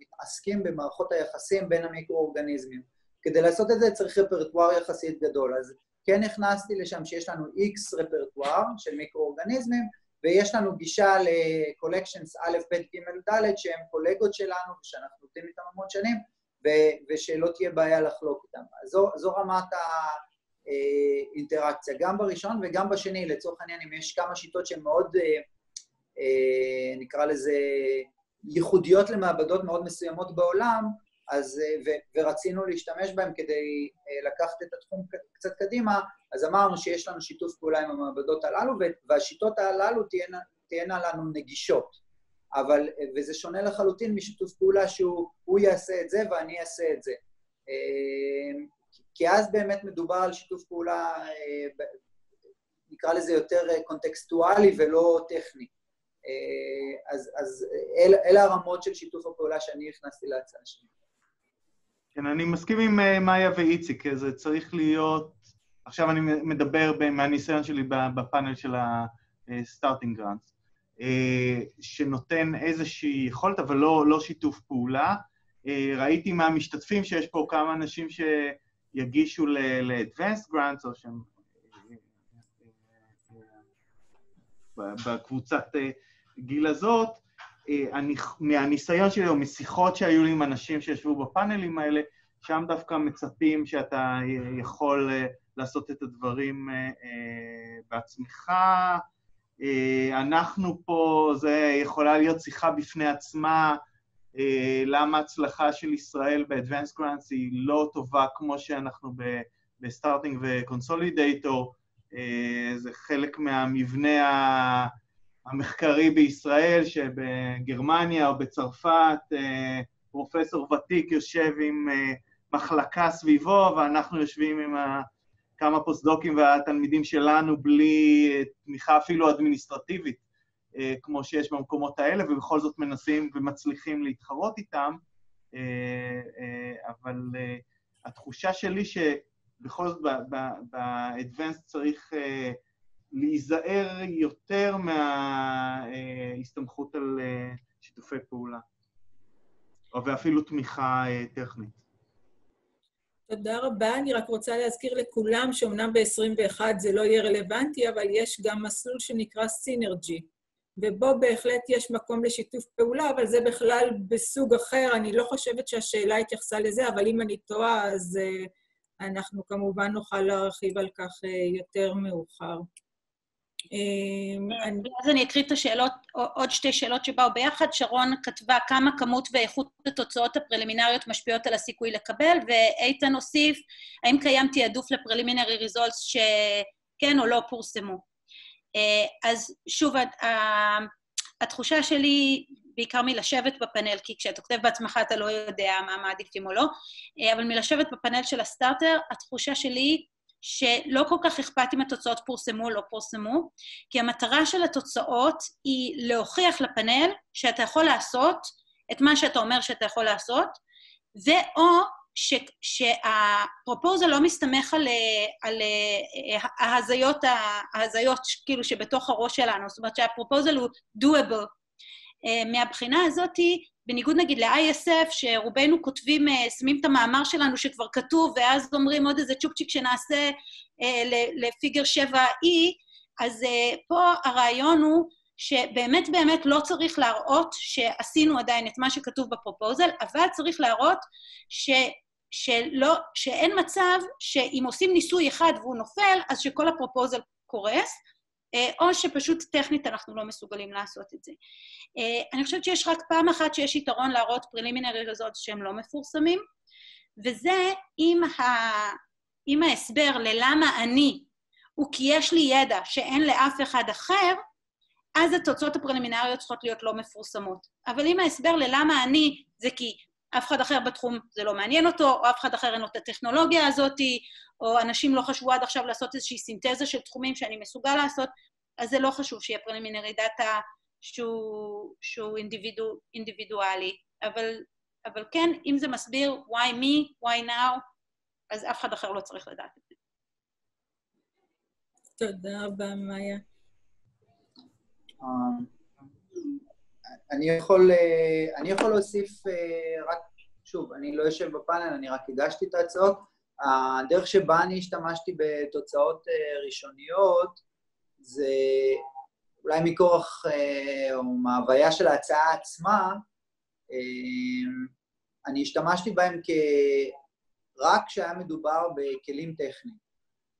מתעסקים במערכות היחסים בין המיקרואורגניזמים. כדי לעשות את זה צריך רפרטואר יחסית גדול. אז כן הכנסתי לשם שיש לנו X רפרטואר של מיקרואורגניזמים, ויש לנו גישה ל-collections א', ב', ג', ד', שהם קולגות שלנו ושאנחנו עובדים איתם המון שנים, ו- ושלא תהיה בעיה לחלוק איתם. אז זו, זו רמת האינטראקציה, גם בראשון וגם בשני, לצורך העניין, אם יש כמה שיטות שהן מאוד, אה, אה, נקרא לזה, ייחודיות למעבדות מאוד מסוימות בעולם, אז, אה, ו, ורצינו להשתמש בהן כדי לקחת את התחום קצת קדימה, אז אמרנו שיש לנו שיתוף פעולה עם המעבדות הללו, והשיטות הללו תהיינה, תהיינה לנו נגישות. אבל, וזה שונה לחלוטין משיתוף פעולה שהוא יעשה את זה ואני אעשה את זה. אה, כי אז באמת מדובר על שיתוף פעולה, אה, נקרא לזה יותר קונטקסטואלי ולא טכני. אה, אז, אז אל, אלה הרמות של שיתוף הפעולה שאני הכנסתי להצעה שלי. כן, אני מסכים עם מאיה ואיציק, זה צריך להיות... עכשיו אני מדבר מהניסיון שלי בפאנל של ה-starting grants. אה, שנותן איזושהי יכולת, אבל לא, לא שיתוף פעולה. אה, ראיתי מהמשתתפים שיש פה כמה אנשים שיגישו ל-advanced grants, או שהם אה, בקבוצת גיל הזאת. אני, מהניסיון שלי, או משיחות שהיו לי עם אנשים שישבו בפאנלים האלה, שם דווקא מצפים שאתה יכול לעשות את הדברים בעצמך, אנחנו פה, זה יכולה להיות שיחה בפני עצמה, אה, למה ההצלחה של ישראל ב-Advanced Grants היא לא טובה כמו שאנחנו ב-starting ו-consolidator, אה, זה חלק מהמבנה המחקרי בישראל, שבגרמניה או בצרפת פרופסור ותיק יושב עם מחלקה סביבו, ואנחנו יושבים עם ה... כמה פוסט-דוקים והתלמידים שלנו בלי אה, תמיכה אפילו אדמיניסטרטיבית, אה, כמו שיש במקומות האלה, ובכל זאת מנסים ומצליחים להתחרות איתם. אה, אבל התחושה שלי שבכל זאת ב-advanced צריך להיזהר יותר מההסתמכות על שיתופי פעולה, ואפילו תמיכה טכנית. תודה רבה. אני רק רוצה להזכיר לכולם שאומנם ב-21 זה לא יהיה רלוונטי, אבל יש גם מסלול שנקרא סינרג'י, ובו בהחלט יש מקום לשיתוף פעולה, אבל זה בכלל בסוג אחר. אני לא חושבת שהשאלה התייחסה לזה, אבל אם אני טועה, אז uh, אנחנו כמובן נוכל להרחיב על כך uh, יותר מאוחר. אמ, אז אני אקריא את השאלות, עוד שתי שאלות שבאו ביחד. שרון כתבה כמה כמות ואיכות התוצאות הפרלימינריות משפיעות על הסיכוי לקבל, ואיתן הוסיף, האם קיים תעדוף לפרלימינרי ריזולטס שכן או לא פורסמו. אה, אז שוב, התחושה שלי, בעיקר מלשבת בפאנל, כי כשאתה כותב בעצמך אתה לא יודע מה מעדיפים או לא, אה, אבל מלשבת בפאנל של הסטארטר, התחושה שלי שלא כל כך אכפת אם התוצאות פורסמו או לא פורסמו, כי המטרה של התוצאות היא להוכיח לפאנל שאתה יכול לעשות את מה שאתה אומר שאתה יכול לעשות, ואו ש, שהפרופוזל לא מסתמך על, על ההזיות, ההזיות כאילו שבתוך הראש שלנו, זאת אומרת שהפרופוזל הוא doable. אה, מהבחינה הזאתי, בניגוד נגיד ל-ISF, שרובנו כותבים, אה, שמים את המאמר שלנו שכבר כתוב, ואז אומרים עוד איזה צ'ופצ'יק שנעשה אה, לפיגר 7E, אז פה הרעיון הוא שבאמת באמת לא צריך להראות שעשינו עדיין את מה שכתוב בפרופוזל, אבל צריך להראות ש, שלא, שאין מצב שאם עושים ניסוי אחד והוא נופל, אז שכל הפרופוזל קורס, או שפשוט טכנית אנחנו לא מסוגלים לעשות את זה. אה, אני חושבת שיש רק פעם אחת שיש יתרון להראות פרילימינרי רזולט שהם לא מפורסמים, וזה אם, ה... אם ההסבר ללמה אני הוא כי יש לי ידע שאין לאף אחד אחר, אז התוצאות הפרלימינריות צריכות להיות לא מפורסמות. אבל אם ההסבר ללמה אני זה כי אף אחד אחר בתחום זה לא מעניין אותו, או אף אחד אחר אין לו את הטכנולוגיה הזאת, או אנשים לא חשבו עד עכשיו לעשות איזושהי סינתזה של תחומים שאני מסוגל לעשות, אז זה לא חשוב שיהיה פרלימינרי דאטה שהוא, שהוא אינדיבידו, אינדיבידואלי. אבל, אבל כן, אם זה מסביר why me, why now, אז אף אחד אחר לא צריך לדעת את זה. תודה רבה, מאיה. אמ, אני יכול, אה, אני יכול להוסיף אה, רק, שוב, אני לא יושב בפאנל, אני רק הגשתי את ההצעות. הדרך שבה אני השתמשתי בתוצאות אה, ראשוניות זה אולי מכורח או מההוויה של ההצעה עצמה, אני השתמשתי בהם רק כשהיה מדובר בכלים טכניים.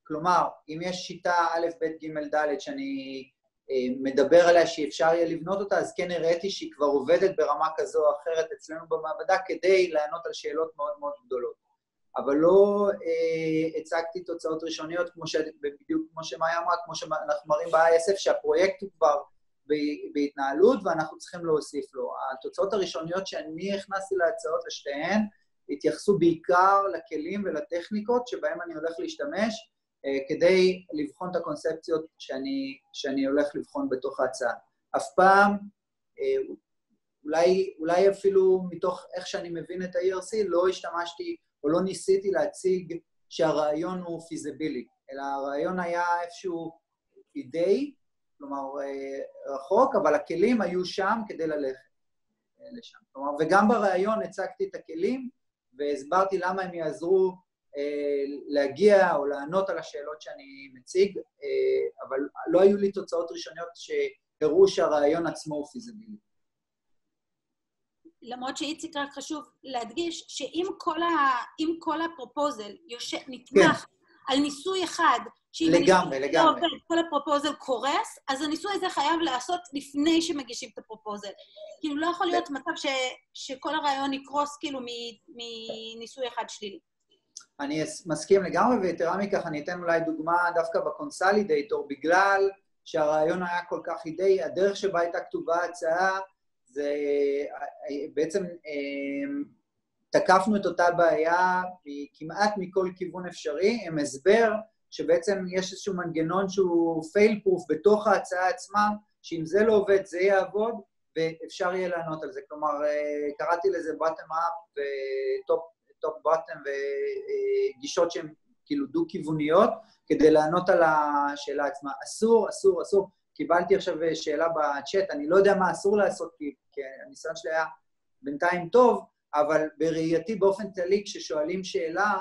כלומר, אם יש שיטה א', ב', ג', ד', שאני מדבר עליה שאפשר יהיה לבנות אותה, אז כן הראיתי שהיא כבר עובדת ברמה כזו או אחרת אצלנו במעבדה כדי לענות על שאלות מאוד מאוד גדולות. אבל לא אה, הצגתי תוצאות ראשוניות, כמו ש... בדיוק כמו שמאיה אמרה, כמו שאנחנו מראים ב-ISF, שהפרויקט הוא כבר בהתנהלות ואנחנו צריכים להוסיף לו. התוצאות הראשוניות שאני הכנסתי להצעות לשתיהן התייחסו בעיקר לכלים ולטכניקות שבהם אני הולך להשתמש, אה, כדי לבחון את הקונספציות שאני, שאני הולך לבחון בתוך ההצעה. אף פעם, אה, אולי, אולי אפילו מתוך איך שאני מבין את ה-ERC, לא השתמשתי או לא ניסיתי להציג שהרעיון הוא פיזיבילי, אלא הרעיון היה איפשהו אידיי, כלומר אה, רחוק, אבל הכלים היו שם כדי ללכת לשם. כלומר, וגם ברעיון הצגתי את הכלים והסברתי למה הם יעזרו אה, להגיע או לענות על השאלות שאני מציג, אה, אבל לא היו לי תוצאות ראשוניות שהראו שהרעיון עצמו הוא פיזיבילי. למרות שאיציק רק חשוב להדגיש שאם כל, ה... כל הפרופוזל נתמך כן. על ניסוי אחד, שאם לגמרי, לא לגמרי. עובד, כל הפרופוזל קורס, אז הניסוי הזה חייב להיעשות לפני שמגישים את הפרופוזל. כאילו, לא יכול להיות מצב ש... שכל הרעיון יקרוס כאילו מניסוי אחד שלילי. אני מסכים לגמרי, ויתרה מכך, אני אתן אולי דוגמה דווקא בקונסלידייטור, בגלל שהרעיון היה כל כך אידאי, הדרך שבה הייתה כתובה ההצעה, זה בעצם אמ, תקפנו את אותה בעיה כמעט מכל כיוון אפשרי, עם הסבר שבעצם יש איזשהו מנגנון שהוא fail proof בתוך ההצעה עצמה, שאם זה לא עובד, זה יעבוד, ואפשר יהיה לענות על זה. כלומר, אה, קראתי לזה bottom up ו-top, top bottom וגישות שהן כאילו דו-כיווניות, כדי לענות על השאלה עצמה. אסור, אסור, אסור. קיבלתי עכשיו שאלה בצ'אט, אני לא יודע מה אסור לעשות, כי, כי הניסיון שלי היה בינתיים טוב, אבל בראייתי באופן כללי, כששואלים שאלה,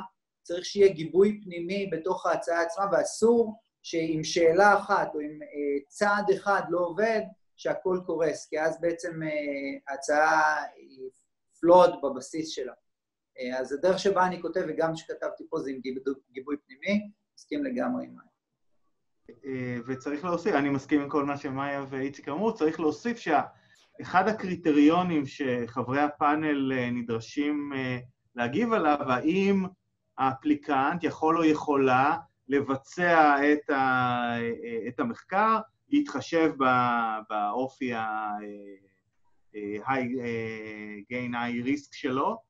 צריך שיהיה גיבוי פנימי בתוך ההצעה עצמה, ואסור שאם שאלה אחת או אם אה, צעד אחד לא עובד, שהכל קורס, כי אז בעצם אה, ההצעה היא פלוד בבסיס שלה. אה, אז הדרך שבה אני כותב, וגם שכתבתי פה, זה עם גיבוי פנימי, מסכים לגמרי עם מאיה. אה, וצריך להוסיף, אני מסכים עם כל מה שמאיה ואיציק אמרו, צריך להוסיף שאחד הקריטריונים שחברי הפאנל אה, נדרשים להגיב עליו, האם האפליקנט יכול או יכולה לבצע את, ה, את המחקר, להתחשב באופי ה-high gain high risk שלו,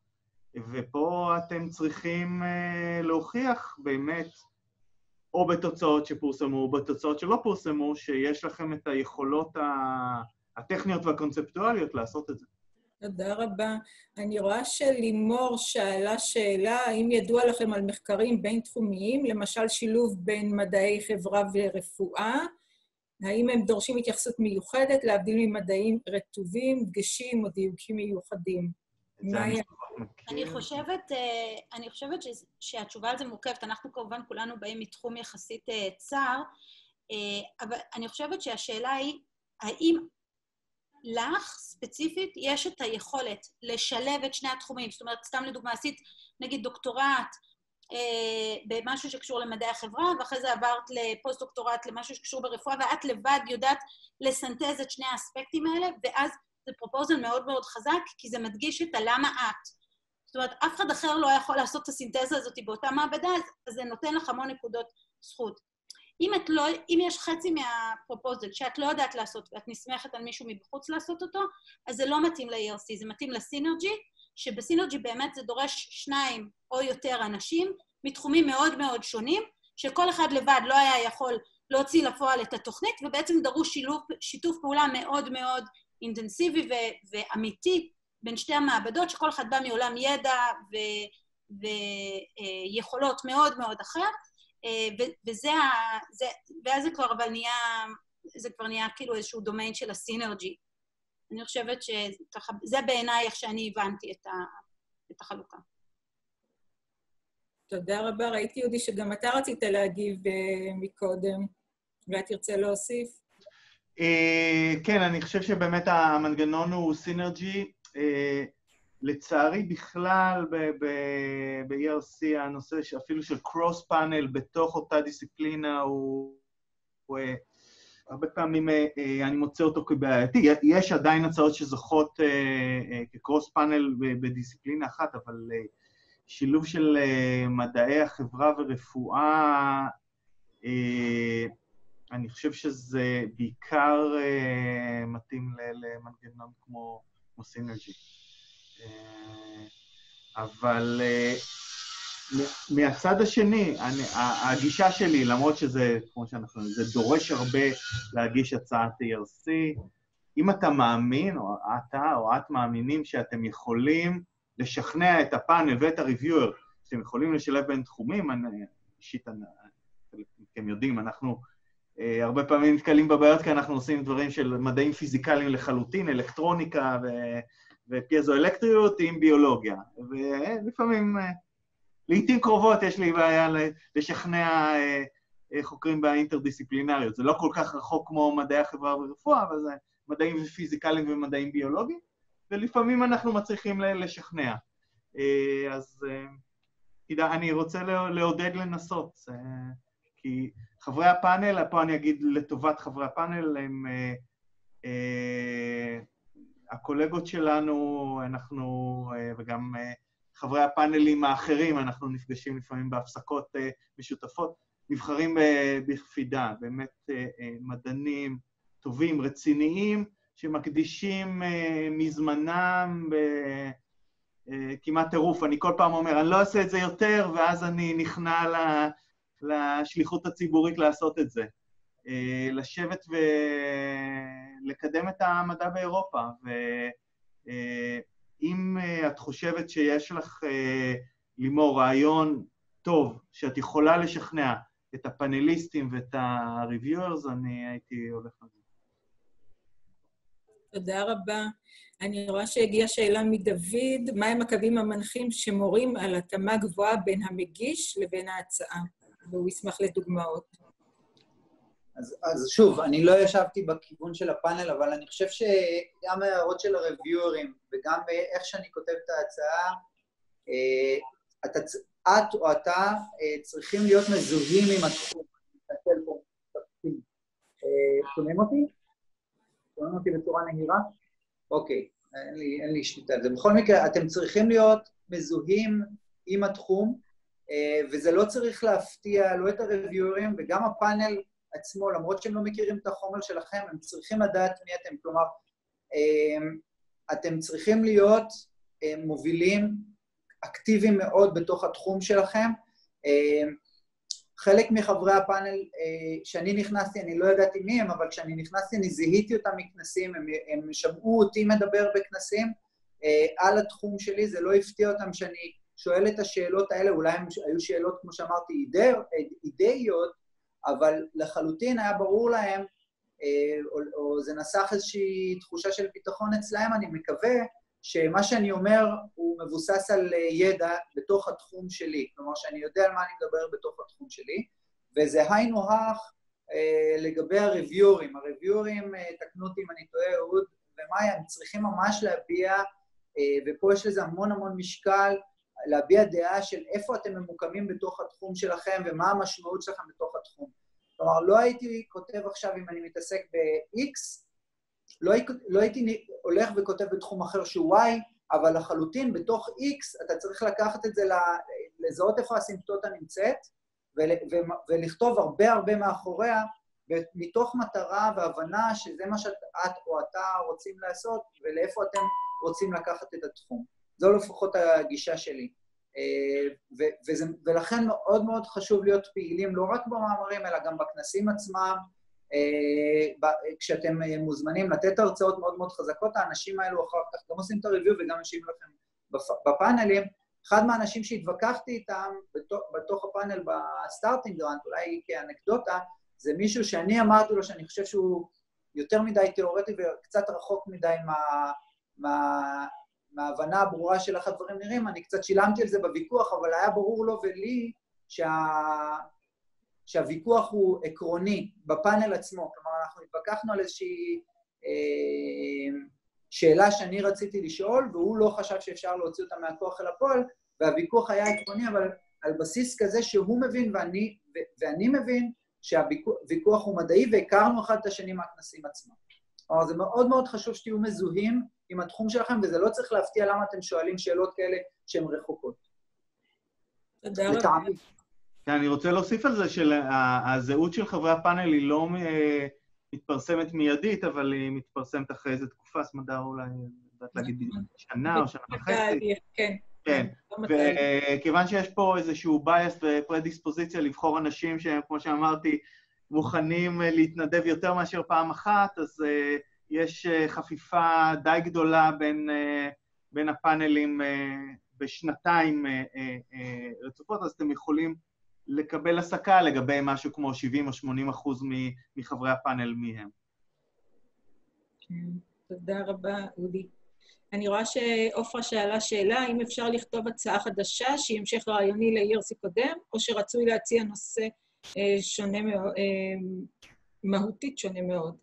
ופה אתם צריכים uh, להוכיח באמת, או בתוצאות שפורסמו, או בתוצאות שלא פורסמו, שיש לכם את היכולות הטכניות והקונספטואליות לעשות את זה. תודה רבה. אני רואה שלימור שאלה שאלה, האם ידוע לכם על מחקרים בין-תחומיים, למשל שילוב בין מדעי חברה ורפואה? האם הם דורשים התייחסות מיוחדת, להבדיל ממדעים רטובים, דגשים או דיוקים מיוחדים? אני חושבת, אה, אני חושבת שהתשובה על זה מורכבת. אנחנו כמובן כולנו באים מתחום יחסית אה, צר, אה, אבל אני חושבת שהשאלה היא, האם לך, ספציפית, יש את היכולת לשלב את שני התחומים? זאת אומרת, סתם לדוגמה, עשית נגיד דוקטורט במשהו שקשור למדעי החברה, ואחרי זה עברת לפוסט-דוקטורט למשהו שקשור ברפואה, ואת לבד יודעת לסנטז את שני האספקטים האלה, ואז זה פרופוזל מאוד מאוד חזק, כי זה מדגיש את הלמה את. זאת אומרת, אף אחד אחר לא יכול לעשות את הסינתזה הזאת באותה מעבדה, אז זה נותן לך המון נקודות זכות. אם, לא, אם יש חצי מהפרופוזל שאת לא יודעת לעשות ואת נסמכת על מישהו מבחוץ לעשות אותו, אז זה לא מתאים ל-ERC, זה מתאים לסינרג'י, שבסינרג'י באמת זה דורש שניים או יותר אנשים מתחומים מאוד מאוד שונים, שכל אחד לבד לא היה יכול להוציא לפועל את התוכנית, ובעצם דרוש שילוב, שיתוף פעולה מאוד מאוד אינטנסיבי ו- ואמיתי בין שתי המעבדות, שכל אחד בא מעולם ידע ויכולות ו- מאוד מאוד אחר, אה, וזה ה... זה, ואז זה כבר אבל נהיה, זה כבר נהיה כאילו איזשהו דומיין של הסינרג'י. אני חושבת שזה בעיניי איך שאני הבנתי את, ה, את החלוקה. תודה רבה. ראיתי, יהודי, שגם אתה רצית להגיב uh, מקודם. אולי תרצה להוסיף? Uh, כן, אני חושב שבאמת המנגנון הוא סינרג'י. Uh, לצערי בכלל ב-ERC הנושא אפילו של קרוס פאנל בתוך אותה דיסציפלינה הוא, הוא הרבה פעמים אני מוצא אותו כבעייתי. יש עדיין הצעות שזוכות כקרוס פאנל בדיסציפלינה אחת, אבל שילוב של מדעי החברה ורפואה, אני חושב שזה בעיקר מתאים למנגנון כמו, כמו סינרג'י. אה, אבל אה, מהצד השני, אני, הגישה שלי, למרות שזה, כמו שאנחנו, זה דורש הרבה להגיש הצעת ERC, אם אתה מאמין, או אתה או את מאמינים שאתם יכולים לשכנע את הפאנל ואת הריוויואר, שאתם יכולים לשלב בין תחומים, אני, אישית, אתם יודעים, אנחנו אה, הרבה פעמים נתקלים בבעיות כי אנחנו עושים דברים של מדעים פיזיקליים לחלוטין, אלקטרוניקה ו... ופיאזואלקטריות עם ביולוגיה. ולפעמים, אה, לעיתים קרובות יש לי בעיה לשכנע אה, אה, חוקרים באינטרדיסציפלינריות. זה לא כל כך רחוק כמו מדעי החברה ורפואה, אבל זה מדעים פיזיקליים ומדעים ביולוגיים, ולפעמים אנחנו מצליחים לשכנע. אז אני רוצה לעודד לנסות, כי חברי הפאנל, פה אני אגיד לטובת חברי הפאנל, הם הקולגות שלנו, אנחנו, אה, וגם אה, חברי הפאנלים האחרים, אנחנו נפגשים לפעמים בהפסקות אה, משותפות, נבחרים בקפידה, באמת מדענים טובים, רציניים, שמקדישים מזמנם כמעט טירוף. אני כל פעם אומר, אני לא אעשה את זה יותר, ואז אני נכנע לשליחות הציבורית לעשות את זה. לשבת ו... לקדם את המדע באירופה. ואם אה, את חושבת שיש לך, אה, לימור, רעיון טוב, שאת יכולה לשכנע את הפאנליסטים ואת ה-reviewers, אני הייתי הולך על זה. תודה רבה. אני רואה שהגיעה שאלה מדוד, מהם הקווים המנחים שמורים על התאמה גבוהה בין המגיש לבין ההצעה? והוא ישמח לדוגמאות. אז, אז שוב, אני לא ישבתי בכיוון של הפאנל, אבל אני חושב שגם ההערות של הרביוארים וגם איך שאני כותב את ההצעה, אה, את, את או אתה אה, צריכים להיות מזוהים עם התחום. אה, שומעים אותי? שומעים אותי בצורה נהירה? אוקיי, אין לי, אין לי שליטה על זה. בכל מקרה, אתם צריכים להיות מזוהים עם התחום, וזה לא צריך להפתיע לא את הרביוארים וגם הפאנל עצמו, למרות שהם לא מכירים את החומר שלכם, הם צריכים לדעת מי אתם. כלומר, אמ, אתם צריכים להיות אמ, מובילים אקטיביים מאוד בתוך התחום שלכם. חלק מחברי הפאנל, אה, כשאני נכנסתי, אני לא ידעתי מי הם, אבל כשאני נכנסתי אני זיהיתי אותם מכנסים, הם, הם שמעו אותי מדבר בכנסים אה, על התחום שלי, זה לא הפתיע אותם שאני שואל את השאלות האלה, אולי הם היו שאלות, כמו שאמרתי, אידאיות, אבל לחלוטין היה ברור להם, אה, או, או זה נסח איזושהי תחושה של ביטחון אצלהם, אני מקווה שמה שאני אומר הוא מבוסס על אה, ידע בתוך התחום שלי, כלומר שאני יודע על מה אני מדבר בתוך התחום שלי, וזה היינו הך לגבי הריוויורים. הריוויורים, תקנו אותי אם אני טועה, אהוד ומאיה, הם צריכים ממש להביע, ופה יש לזה המון המון משקל, להביע דעה של איפה אתם ממוקמים בתוך התחום שלכם ומה המשמעות שלכם בתוך התחום. כלומר, לא הייתי כותב עכשיו, אם אני מתעסק ב-X, לא, לא הייתי הולך וכותב בתחום אחר שהוא Y, אבל לחלוטין בתוך X אתה צריך לקחת את זה, לזהות איפה הסימפטוטה נמצאת, ולכתוב הרבה הרבה מאחוריה, מתוך מטרה והבנה שזה מה שאת או אתה רוצים לעשות, ולאיפה אתם רוצים לקחת את התחום. זו לפחות הגישה שלי. אה, וזה, ולכן מאוד מאוד חשוב להיות פעילים לא רק במאמרים, אלא גם בכנסים עצמם. אה, כשאתם אה, מוזמנים לתת הרצאות מאוד מאוד חזקות, האנשים האלו אחר כך גם עושים את הריוויו וגם יושבים לכם בפאנלים. אחד מהאנשים שהתווכחתי איתם בתוך, בתוך הפאנל ב-starting grant, אולי כאנקדוטה, זה מישהו שאני אמרתי לו שאני חושב שהוא יותר מדי תיאורטי וקצת רחוק מדי מה, מה, מההבנה הברורה של איך הדברים נראים, אני קצת שילמתי על זה בוויכוח, אבל היה ברור לו ולי שה... שהוויכוח הוא עקרוני בפאנל עצמו. כלומר, אנחנו התווכחנו על איזושהי אה, שאלה שאני רציתי לשאול, והוא לא חשב שאפשר להוציא אותה מהכוח אל הפועל, והוויכוח היה עקרוני, אבל על בסיס כזה שהוא מבין ואני, ו- ואני מבין שהוויכוח הוא מדעי, והכרנו אחד את השני מהכנסים עצמם. כלומר, זה מאוד מאוד חשוב שתהיו מזוהים עם התחום שלכם, וזה לא צריך להפתיע למה אתם שואלים שאלות כאלה שהן רחוקות. תודה רבה. כן, אני רוצה להוסיף על זה שהזהות של חברי הפאנל היא לא מתפרסמת מיידית, אבל היא מתפרסמת אחרי איזה תקופה, סמדר אולי, יודעת להגיד שנה או שנה וחצי. כן. כן, וכיוון שיש פה איזשהו bias ופרדיספוזיציה לבחור אנשים שהם, כמו שאמרתי, מוכנים להתנדב יותר מאשר פעם אחת, אז uh, יש uh, חפיפה די גדולה בין, uh, בין הפאנלים uh, בשנתיים רצופות, אז אתם יכולים לקבל הסקה לגבי משהו כמו 70 או 80 אחוז מחברי הפאנל מי הם. כן, תודה רבה, אודי. אני רואה שעופרה שאלה שאלה, האם אפשר לכתוב הצעה חדשה שהיא המשך רעיוני ל-ERC קודם, או שרצוי להציע נושא אה, שונה מאוד, אה, מהותית שונה מאוד?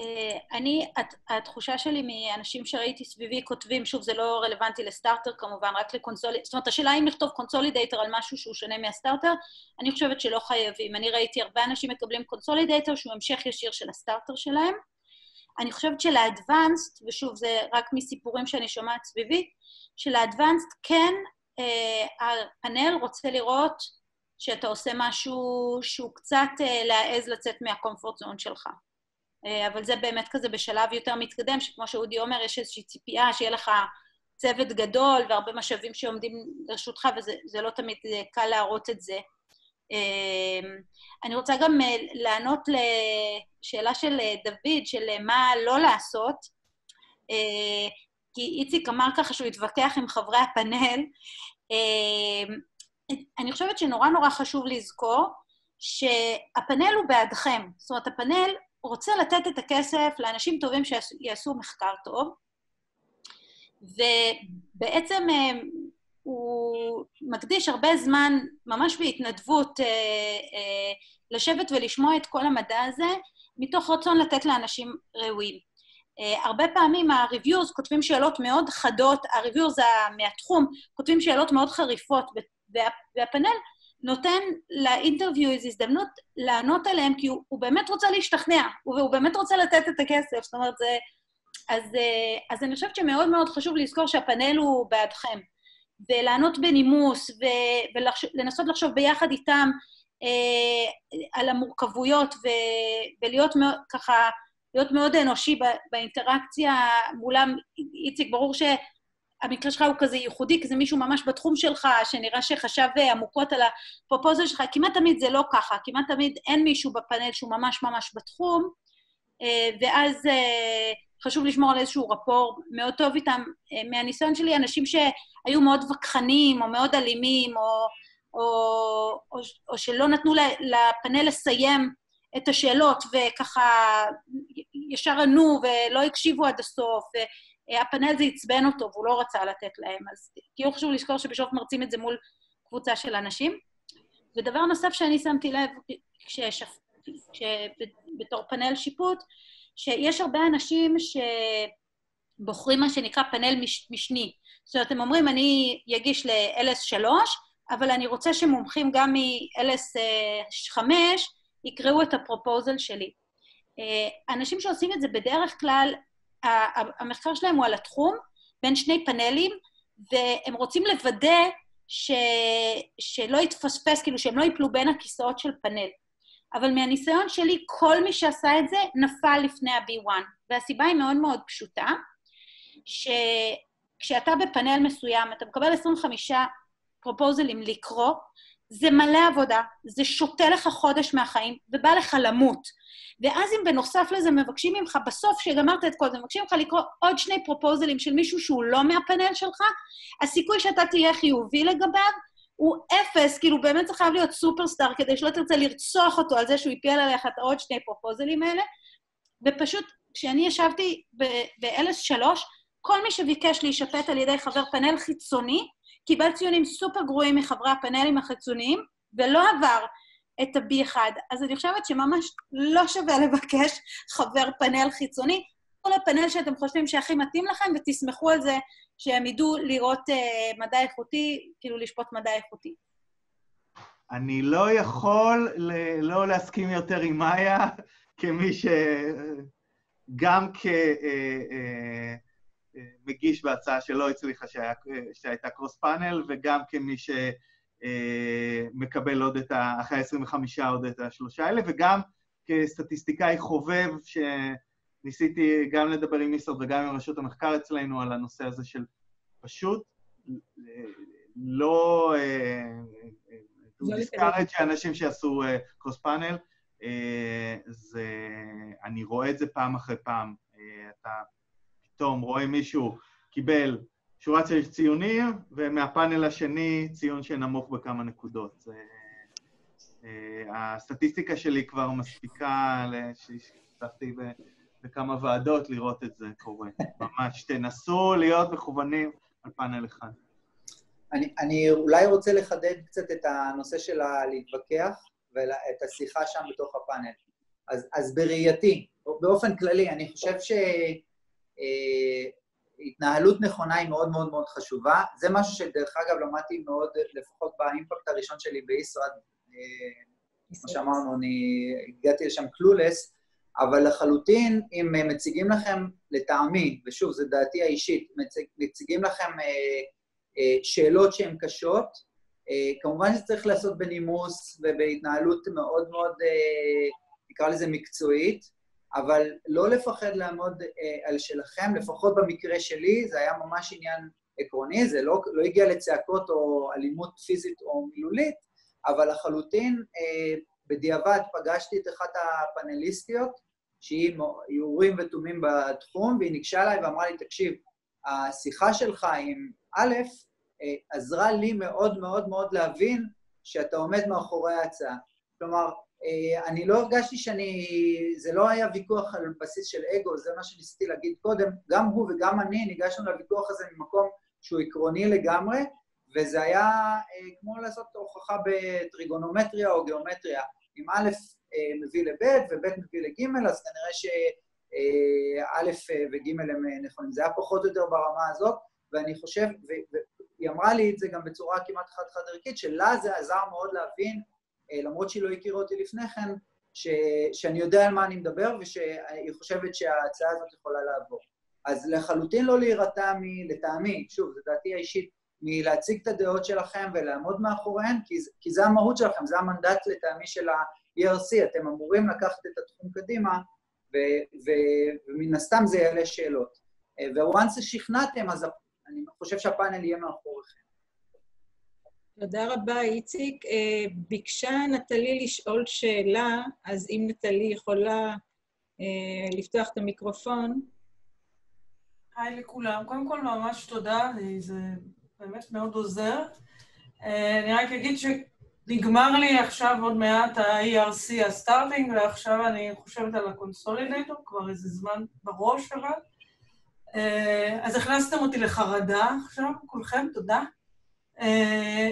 אה, אני, התחושה שלי מאנשים שראיתי סביבי כותבים, שוב, זה לא רלוונטי ל-starter כמובן, רק ל-consolidator, זאת אומרת, השאלה אם לכתוב consolidator על משהו שהוא שונה מה-starter, אני חושבת שלא חייבים. אני ראיתי הרבה אנשים מקבלים consolidator שהוא המשך ישיר של ה-starter שלהם. אני חושבת של-advanced, ושוב, זה רק מסיפורים שאני שומעת סביבי, של-advanced כן, אה, הפאנל רוצה לראות שאתה עושה משהו שהוא קצת אה, להעז לצאת מה-comfort zone שלך. אה, אבל זה באמת כזה בשלב יותר מתקדם, שכמו שאודי אומר, יש איזושהי ציפייה שיהיה לך צוות גדול והרבה משאבים שעומדים לרשותך, וזה לא תמיד קל להראות את זה. אה, אני רוצה גם לענות לשאלה של דוד, של מה לא לעשות, כי איציק אמר ככה שהוא התווכח עם חברי הפאנל. אני חושבת שנורא נורא חשוב לזכור שהפאנל הוא בעדכם. זאת אומרת, הפאנל רוצה לתת את הכסף לאנשים טובים שיעשו מחקר טוב, ובעצם אה, הוא מקדיש הרבה זמן, ממש בהתנדבות, אה, אה, לשבת ולשמוע את כל המדע הזה, מתוך רצון לתת לאנשים ראויים. הרבה פעמים ה-reviews כותבים שאלות מאוד חדות, ה-reviews מהתחום כותבים שאלות מאוד חריפות, והפאנל נותן לאינטרוויו איזו הזדמנות לענות עליהם, כי הוא, הוא באמת רוצה להשתכנע, והוא באמת רוצה לתת את הכסף, זאת אומרת, זה... אז, אה, אז אני חושבת שמאוד מאוד חשוב לזכור שהפאנל הוא בעדכם, ולענות בנימוס, ולנסות לחשוב ביחד איתם אה, על המורכבויות, ו, ולהיות מאוד, ככה, להיות מאוד אנושי באינטראקציה מולם. איציק, ברור ש... המקרה שלך הוא כזה ייחודי, כי זה מישהו ממש בתחום שלך, שנראה שחשב עמוקות על הפרופוזל שלך, כמעט תמיד זה לא ככה, כמעט תמיד אין מישהו בפאנל שהוא ממש ממש בתחום, אה, ואז אה, חשוב לשמור על איזשהו רפור מאוד טוב איתם. אה, מהניסיון שלי, אנשים שהיו מאוד וכחנים, או מאוד אלימים, או, או, או, או שלא נתנו לפאנל לסיים את השאלות, וככה ישר ענו ולא הקשיבו עד הסוף, הפאנל זה עצבן אותו והוא לא רצה לתת להם, אז כאילו חשוב לזכור שבשוף מרצים את זה מול קבוצה של אנשים. ודבר נוסף שאני שמתי לב כששפ... בתור פאנל שיפוט, שיש הרבה אנשים שבוחרים מה שנקרא פאנל מש... משני. זאת אומרת, הם אומרים, אני אגיש ל-LS3, אבל אני רוצה שמומחים גם מ-LS5 יקראו את הפרופוזל שלי. אה, אנשים שעושים את זה בדרך כלל, המחקר שלהם הוא על התחום, בין שני פאנלים, והם רוצים לוודא ש... שלא יתפספס, כאילו שהם לא ייפלו בין הכיסאות של פאנל. אבל מהניסיון שלי, כל מי שעשה את זה נפל לפני ה-B1. והסיבה היא מאוד מאוד פשוטה, שכשאתה בפאנל מסוים, אתה מקבל 25 פרופוזלים לקרוא, זה מלא עבודה, זה שותה לך חודש מהחיים, ובא לך למות. ואז אם בנוסף לזה מבקשים ממך, בסוף שגמרת את כל זה, מבקשים ממך לקרוא עוד שני פרופוזלים של מישהו שהוא לא מהפאנל שלך, הסיכוי שאתה תהיה חיובי לגביו הוא אפס, כאילו באמת זה חייב להיות סופרסטאר כדי שלא תרצה לרצוח אותו על זה שהוא הפיל עליך את העוד שני פרופוזלים האלה. ופשוט, כשאני ישבתי ב-LS3, כל מי שביקש להישפט על ידי חבר פאנל חיצוני, קיבל ציונים סופר גרועים מחברי הפאנלים החיצוניים, ולא עבר את ה-B1. אז אני חושבת שממש לא שווה לבקש חבר פאנל חיצוני. כל הפאנל שאתם חושבים שהכי מתאים לכם, ותסמכו על זה שהם ידעו לראות uh, מדע איכותי, כאילו לשפוט מדע איכותי. אני לא יכול ל- לא להסכים יותר עם מאיה, כמי ש... גם כמגיש אה, אה, בהצעה שלא הצליחה שהיה, שהייתה קרוס פאנל, וגם כמי שמקבל עוד את ה... אחרי 25 עוד את השלושה האלה, וגם כסטטיסטיקאי חובב, ש... ניסיתי גם לדבר עם ניסות וגם עם רשות המחקר אצלנו על הנושא הזה של פשוט לא... discard שאנשים שעשו cross panel, זה... אני רואה את זה פעם אחרי פעם. אתה פתאום רואה מישהו קיבל שורה של ציונים, ומהפאנל השני ציון שנמוך בכמה נקודות. זה... הסטטיסטיקה שלי כבר מספיקה, שהשתתפתי בכמה ועדות לראות את זה קורה. ממש, תנסו להיות מכוונים על פאנל אחד. אני, אני אולי רוצה לחדד קצת את הנושא של להתווכח ואת השיחה שם בתוך הפאנל. אז, אז בראייתי, באופן כללי, אני חושב שהתנהלות אה, נכונה היא מאוד מאוד מאוד חשובה. זה משהו שדרך אגב למדתי מאוד, לפחות באימפקט הראשון שלי בישראל, אה, כמו שאמרנו, אני הגעתי לשם קלולס, אבל לחלוטין, אם אה, מציגים לכם, לטעמי, ושוב, זו דעתי האישית, מציג, מציגים לכם אה, אה, שאלות שהן קשות, אה, כמובן שזה צריך לעשות בנימוס ובהתנהלות מאוד מאוד, אה, נקרא לזה מקצועית, אבל לא לפחד לעמוד אה, על שלכם, לפחות במקרה שלי, זה היה ממש עניין עקרוני, זה לא, לא הגיע לצעקות או אלימות פיזית או מילולית, אבל לחלוטין, אה, בדיעבד פגשתי את אחת הפאנליסטיות, שהיא אורים ותומים בתחום, והיא ניגשה אליי ואמרה לי, תקשיב, השיחה שלך עם א' אה, עזרה לי מאוד מאוד מאוד להבין שאתה עומד מאחורי ההצעה. כלומר, אני לא הרגשתי שאני... זה לא היה ויכוח על בסיס של אגו, זה מה שניסיתי להגיד קודם. גם הוא וגם אני ניגשנו לוויכוח הזה ממקום שהוא עקרוני לגמרי, וזה היה אה, כמו לעשות הוכחה בטריגונומטריה או גיאומטריה. אם א' אה, מביא לב' וב' מביא לג', אז כנראה שא' אה, וג' הם אה, נכונים. זה היה פחות או יותר ברמה הזאת, ואני חושב, והיא אמרה לי את זה גם בצורה כמעט חד-חד ערכית, שלה זה עזר מאוד להבין, למרות שהיא לא הכירה אותי לפני כן, ש, שאני יודע על מה אני מדבר ושהיא חושבת שההצעה הזאת יכולה לעבור. אז לחלוטין לא להירתע. לטעמי, שוב, זו דעתי האישית, מלהציג את הדעות שלכם ולעמוד מאחוריהן, כי, כי זה המהות שלכם, זה המנדט לטעמי של ERC, אתם אמורים לקחת את התחום קדימה, ומן הסתם זה יעלה שאלות. וואנס שכנעתם, אז אני חושב שהפאנל יהיה מאחוריכם. תודה רבה, איציק. אה, ביקשה נטלי לשאול שאלה, אז אם נטלי יכולה אה, לפתוח את המיקרופון. היי לכולם. קודם כל, ממש תודה, זה באמת מאוד עוזר. אה, אני רק אגיד שנגמר לי עכשיו עוד מעט ה-ERC ה-starting, ועכשיו אני חושבת על ה-consolidator, כבר איזה זמן בראש אבל. אז הכנסתם אותי לחרדה עכשיו, כולכם, תודה. אה,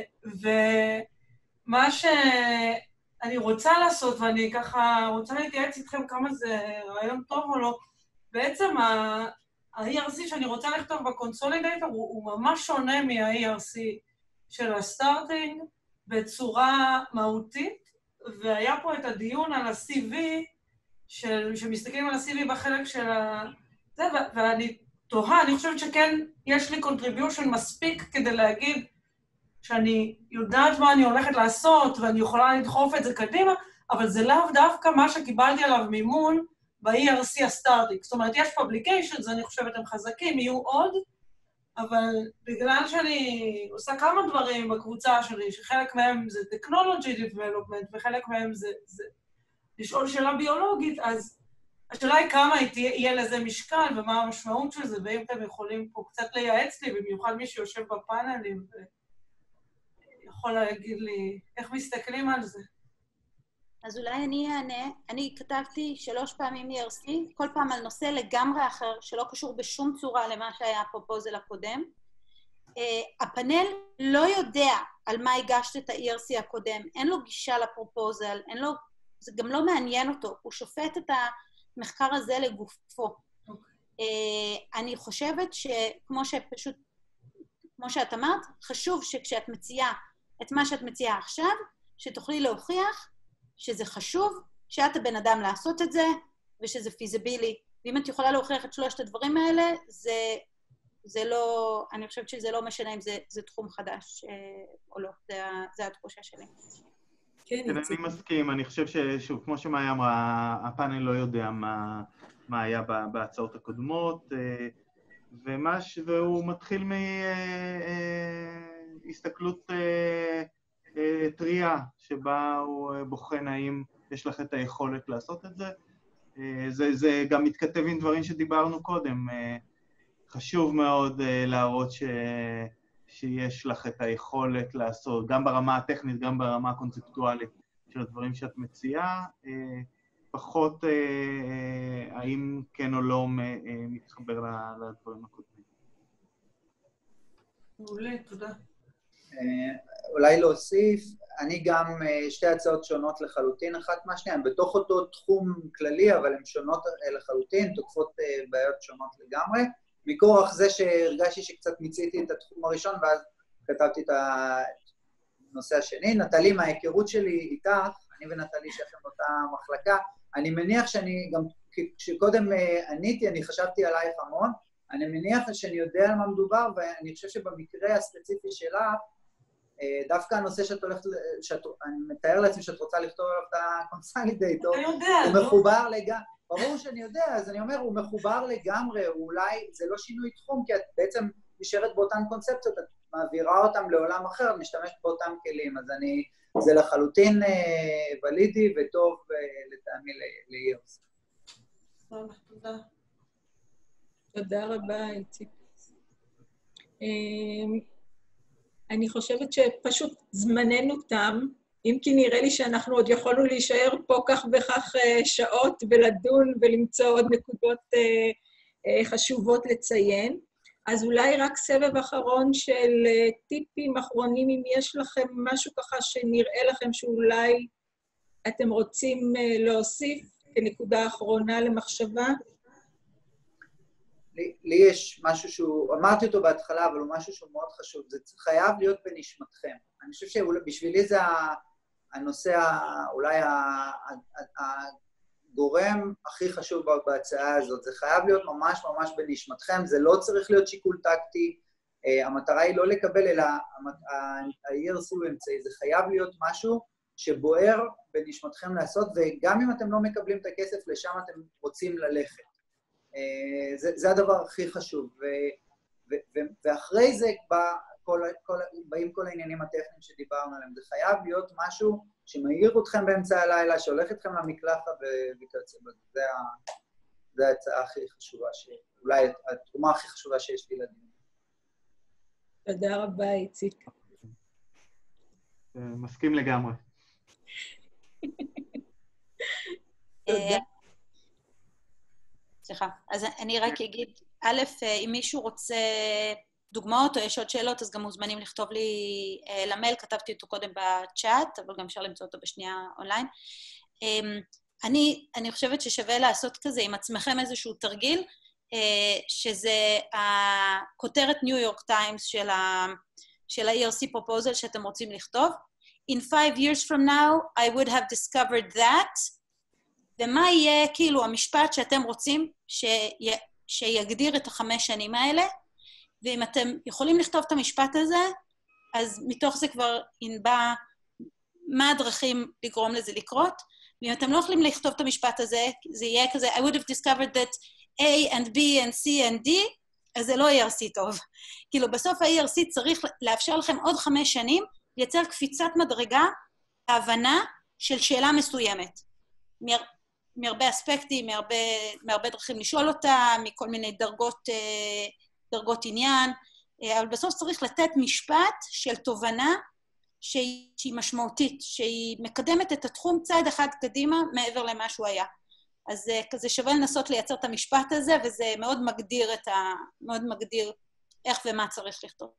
מה שאני רוצה לעשות, ואני ככה רוצה להתייעץ איתכם כמה זה רעיון טוב או לא, בעצם ה-ERC שאני רוצה לכתוב ב-consolidator הוא, הוא ממש שונה מה-ERC של ה-starting בצורה מהותית, והיה פה את הדיון על ה-CV, של, שמסתכלים על ה-CV בחלק של ה... זה, ואני תוהה, אני חושבת שכן יש לי contribution מספיק כדי להגיד שאני יודעת מה אני הולכת לעשות ואני יכולה לדחוף את זה קדימה, אבל זה לאו דווקא מה שקיבלתי עליו מימון ב-ERC ה-starting. זאת אומרת, יש publications, אני חושבת הם חזקים, יהיו עוד, אבל בגלל שאני עושה כמה דברים בקבוצה שלי, שחלק מהם זה Technology Development וחלק מהם זה, זה לשאול שאלה ביולוגית, אז השאלה היא כמה יהיה לזה משקל ומה המשמעות של זה, ואם אתם יכולים פה קצת לייעץ לי, במיוחד מי שיושב בפאנלים ויכול להגיד לי איך מסתכלים על זה. אז אולי אני אענה. אני כתבתי שלוש פעמים ERC, כל פעם על נושא לגמרי אחר, שלא קשור בשום צורה למה שהיה הפרופוזל הקודם. Uh, הפאנל לא יודע על מה הגשת את ה-ERC הקודם, אין לו גישה לפרופוזל, אין לו, זה גם לא מעניין אותו, הוא שופט את המחקר הזה לגופו. Okay. Uh, אני חושבת שכמו שפשוט, כמו שאת אמרת, חשוב שכשאת מציעה את מה שאת מציעה עכשיו, שתוכלי להוכיח שזה חשוב, שאת הבן אדם לעשות את זה, ושזה פיזיבילי. ואם את יכולה להוכיח את שלושת הדברים האלה, זה, זה לא, אני חושבת שזה לא משנה אם זה, זה תחום חדש אה, או לא, זה, זה התחושה שלי. כן, כן אני מסכים, אני חושב ששוב, כמו שמאיה אמרה, הפאנל לא יודע מה, מה היה בהצעות הקודמות, אה, ומה ש... והוא מתחיל מהסתכלות אה, אה, טריה, שבה הוא אה, בוחן האם יש לך את היכולת לעשות את זה. זה, זה גם מתכתב עם דברים שדיברנו קודם. חשוב מאוד להראות ש, שיש לך את היכולת לעשות, גם ברמה הטכנית, גם ברמה הקונספטואלית של הדברים שאת מציעה, פחות האם כן או לא מתחבר לדברים הקודמים. מעולה, תודה. אולי להוסיף, אני גם אה, שתי הצעות שונות לחלוטין אחת מהשנייה, הן בתוך אותו תחום כללי, אבל הן שונות אה, לחלוטין, תוקפות אה, בעיות שונות לגמרי. מכורח זה שהרגשתי שקצת מיציתי את התחום הראשון, ואז כתבתי את הנושא השני. נטלי, מההיכרות שלי איתך, אני ונטלי שייכים באותה מחלקה, אני מניח שאני גם, כשקודם עניתי, אני חשבתי עלייך המון, אני מניח שאני יודע על מה מדובר, ואני חושב שבמקרה הספציפי שלך, אה, דווקא הנושא שאת הולכת, שאת, אני מתאר לעצמי שאת רוצה לכתוב עליו את ה-consolidator, הוא לא? מחובר לגמרי, ברור שאני יודע, אז אני אומר, הוא מחובר לגמרי, הוא אולי, זה לא שינוי תחום, כי את בעצם נשארת באותן קונספציות, את מעבירה אותם לעולם אחר, את משתמשת באותם כלים, אז אני, זה לחלוטין אה, ולידי וטוב אה, לטעמי לאיוס. תודה. תודה רבה, איציק. אני חושבת שפשוט זמננו תם, אם כי נראה לי שאנחנו עוד יכולנו להישאר פה כך וכך אה, שעות ולדון ולמצוא עוד נקודות אה, אה, חשובות לציין. אז אולי רק סבב אחרון של טיפים אחרונים, אם יש לכם משהו ככה שנראה לכם שאולי אתם רוצים להוסיף כנקודה אחרונה למחשבה. לי, יש משהו שהוא, אמרתי אותו בהתחלה, אבל הוא משהו שהוא מאוד חשוב, זה חייב להיות בנשמתכם. אני חושב שבשבילי זה הנושא, אולי הגורם הכי חשוב בהצעה הזאת. זה חייב להיות ממש ממש בנשמתכם, זה לא צריך להיות שיקול טקטי, uh, המטרה היא לא לקבל, אלא ה-ERC הוא אמצעי, זה חייב להיות משהו שבוער בנשמתכם לעשות, וגם אם אתם לא מקבלים את הכסף, לשם אתם רוצים ללכת. אה, זה, זה הדבר הכי חשוב. ו, ו, ו, ואחרי זה בא כל, כל, באים כל העניינים הטכניים שדיברנו עליהם. זה חייב להיות משהו שמעיר אתכם באמצע הלילה, שהולך אתכם למקלחת וכיוצא בזה. זה, זה ההצעה הכי חשובה, ש... אולי התרומה הכי חשובה שיש לי לדיון. תודה רבה, איציק. אה, מסכים לגמרי. תודה. סליחה. אז אני רק אגיד, א', אם מישהו רוצה דוגמאות או יש עוד שאלות, אז גם מוזמנים לכתוב לי אה, למייל, כתבתי אותו קודם בצ'אט, אבל גם אפשר למצוא אותו בשנייה אונליין. אה, אני, אני חושבת ששווה לעשות כזה עם עצמכם איזשהו תרגיל, אה, שזה הכותרת ניו יורק טיימס של, ה, של ה-ERC proposal שאתם רוצים לכתוב. In five years from now, I would have discovered that, ומה יהיה כאילו המשפט שאתם רוצים שי, שיגדיר את החמש שנים האלה, ואם אתם יכולים לכתוב את המשפט הזה, אז מתוך זה כבר ינבע מה הדרכים לגרום לזה לקרות. ואם אתם לא יכולים לכתוב את המשפט הזה, זה יהיה כזה, I would have discovered that A and B and C and D, אז זה לא ERC טוב. כאילו, בסוף ה-ERC צריך לאפשר לכם עוד חמש שנים לייצר קפיצת מדרגה, הבנה של שאלה מסוימת. מהר, מהרבה אספקטים, מהרבה, מהרבה דרכים לשאול אותה, מכל מיני דרגות, אה, דרגות עניין, אה, אבל בסוף צריך לתת משפט של תובנה שהיא, שהיא משמעותית, שהיא מקדמת את התחום צעד אחד קדימה מעבר למה שהוא היה. אז אה, כזה שווה לנסות לייצר את המשפט הזה, וזה מאוד מגדיר ה... מאוד מגדיר איך ומה צריך לכתוב.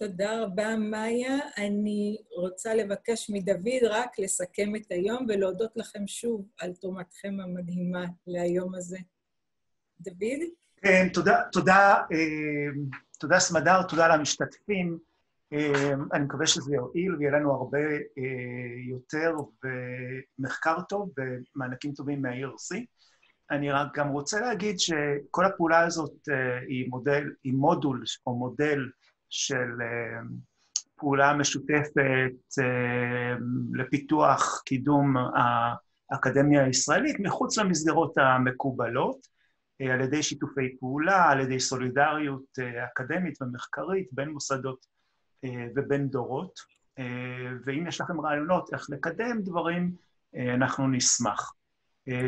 תודה רבה, מאיה. אני רוצה לבקש מדוד רק לסכם את היום ולהודות לכם שוב על תרומתכם המדהימה להיום הזה. דוד? כן, תודה, תודה, אה, תודה סמדר, תודה למשתתפים. אה, אני מקווה שזה יועיל ויהיה לנו הרבה אה, יותר ומחקר טוב ומענקים טובים מה-ERC. אני רק גם רוצה להגיד שכל הפעולה הזאת היא מודל, היא מודול או מודל של פעולה משותפת לפיתוח, קידום האקדמיה הישראלית מחוץ למסגרות המקובלות. אה, על ידי שיתופי פעולה, על ידי סולידריות אה, אקדמית ומחקרית בין מוסדות אה, ובין דורות. ואם יש לכם רעיונות איך לקדם דברים, אנחנו נשמח.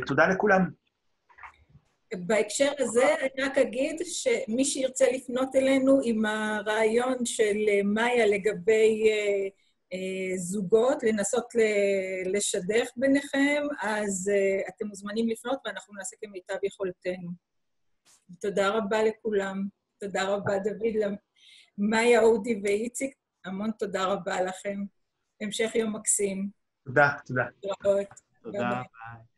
תודה לכולם. בהקשר הזה, אני רק אגיד שמי שירצה לפנות אלינו עם הרעיון של מאיה לגבי זוגות, לנסות לשדך ביניכם, אז אתם מוזמנים לפנות ואנחנו נעשה כמיטב יכולתנו. תודה רבה לכולם. תודה רבה, דוד, למאיה, אודי ואיציק, המון תודה רבה לכם. המשך יום מקסים. תודה, תודה. תודה. תודה. ביי.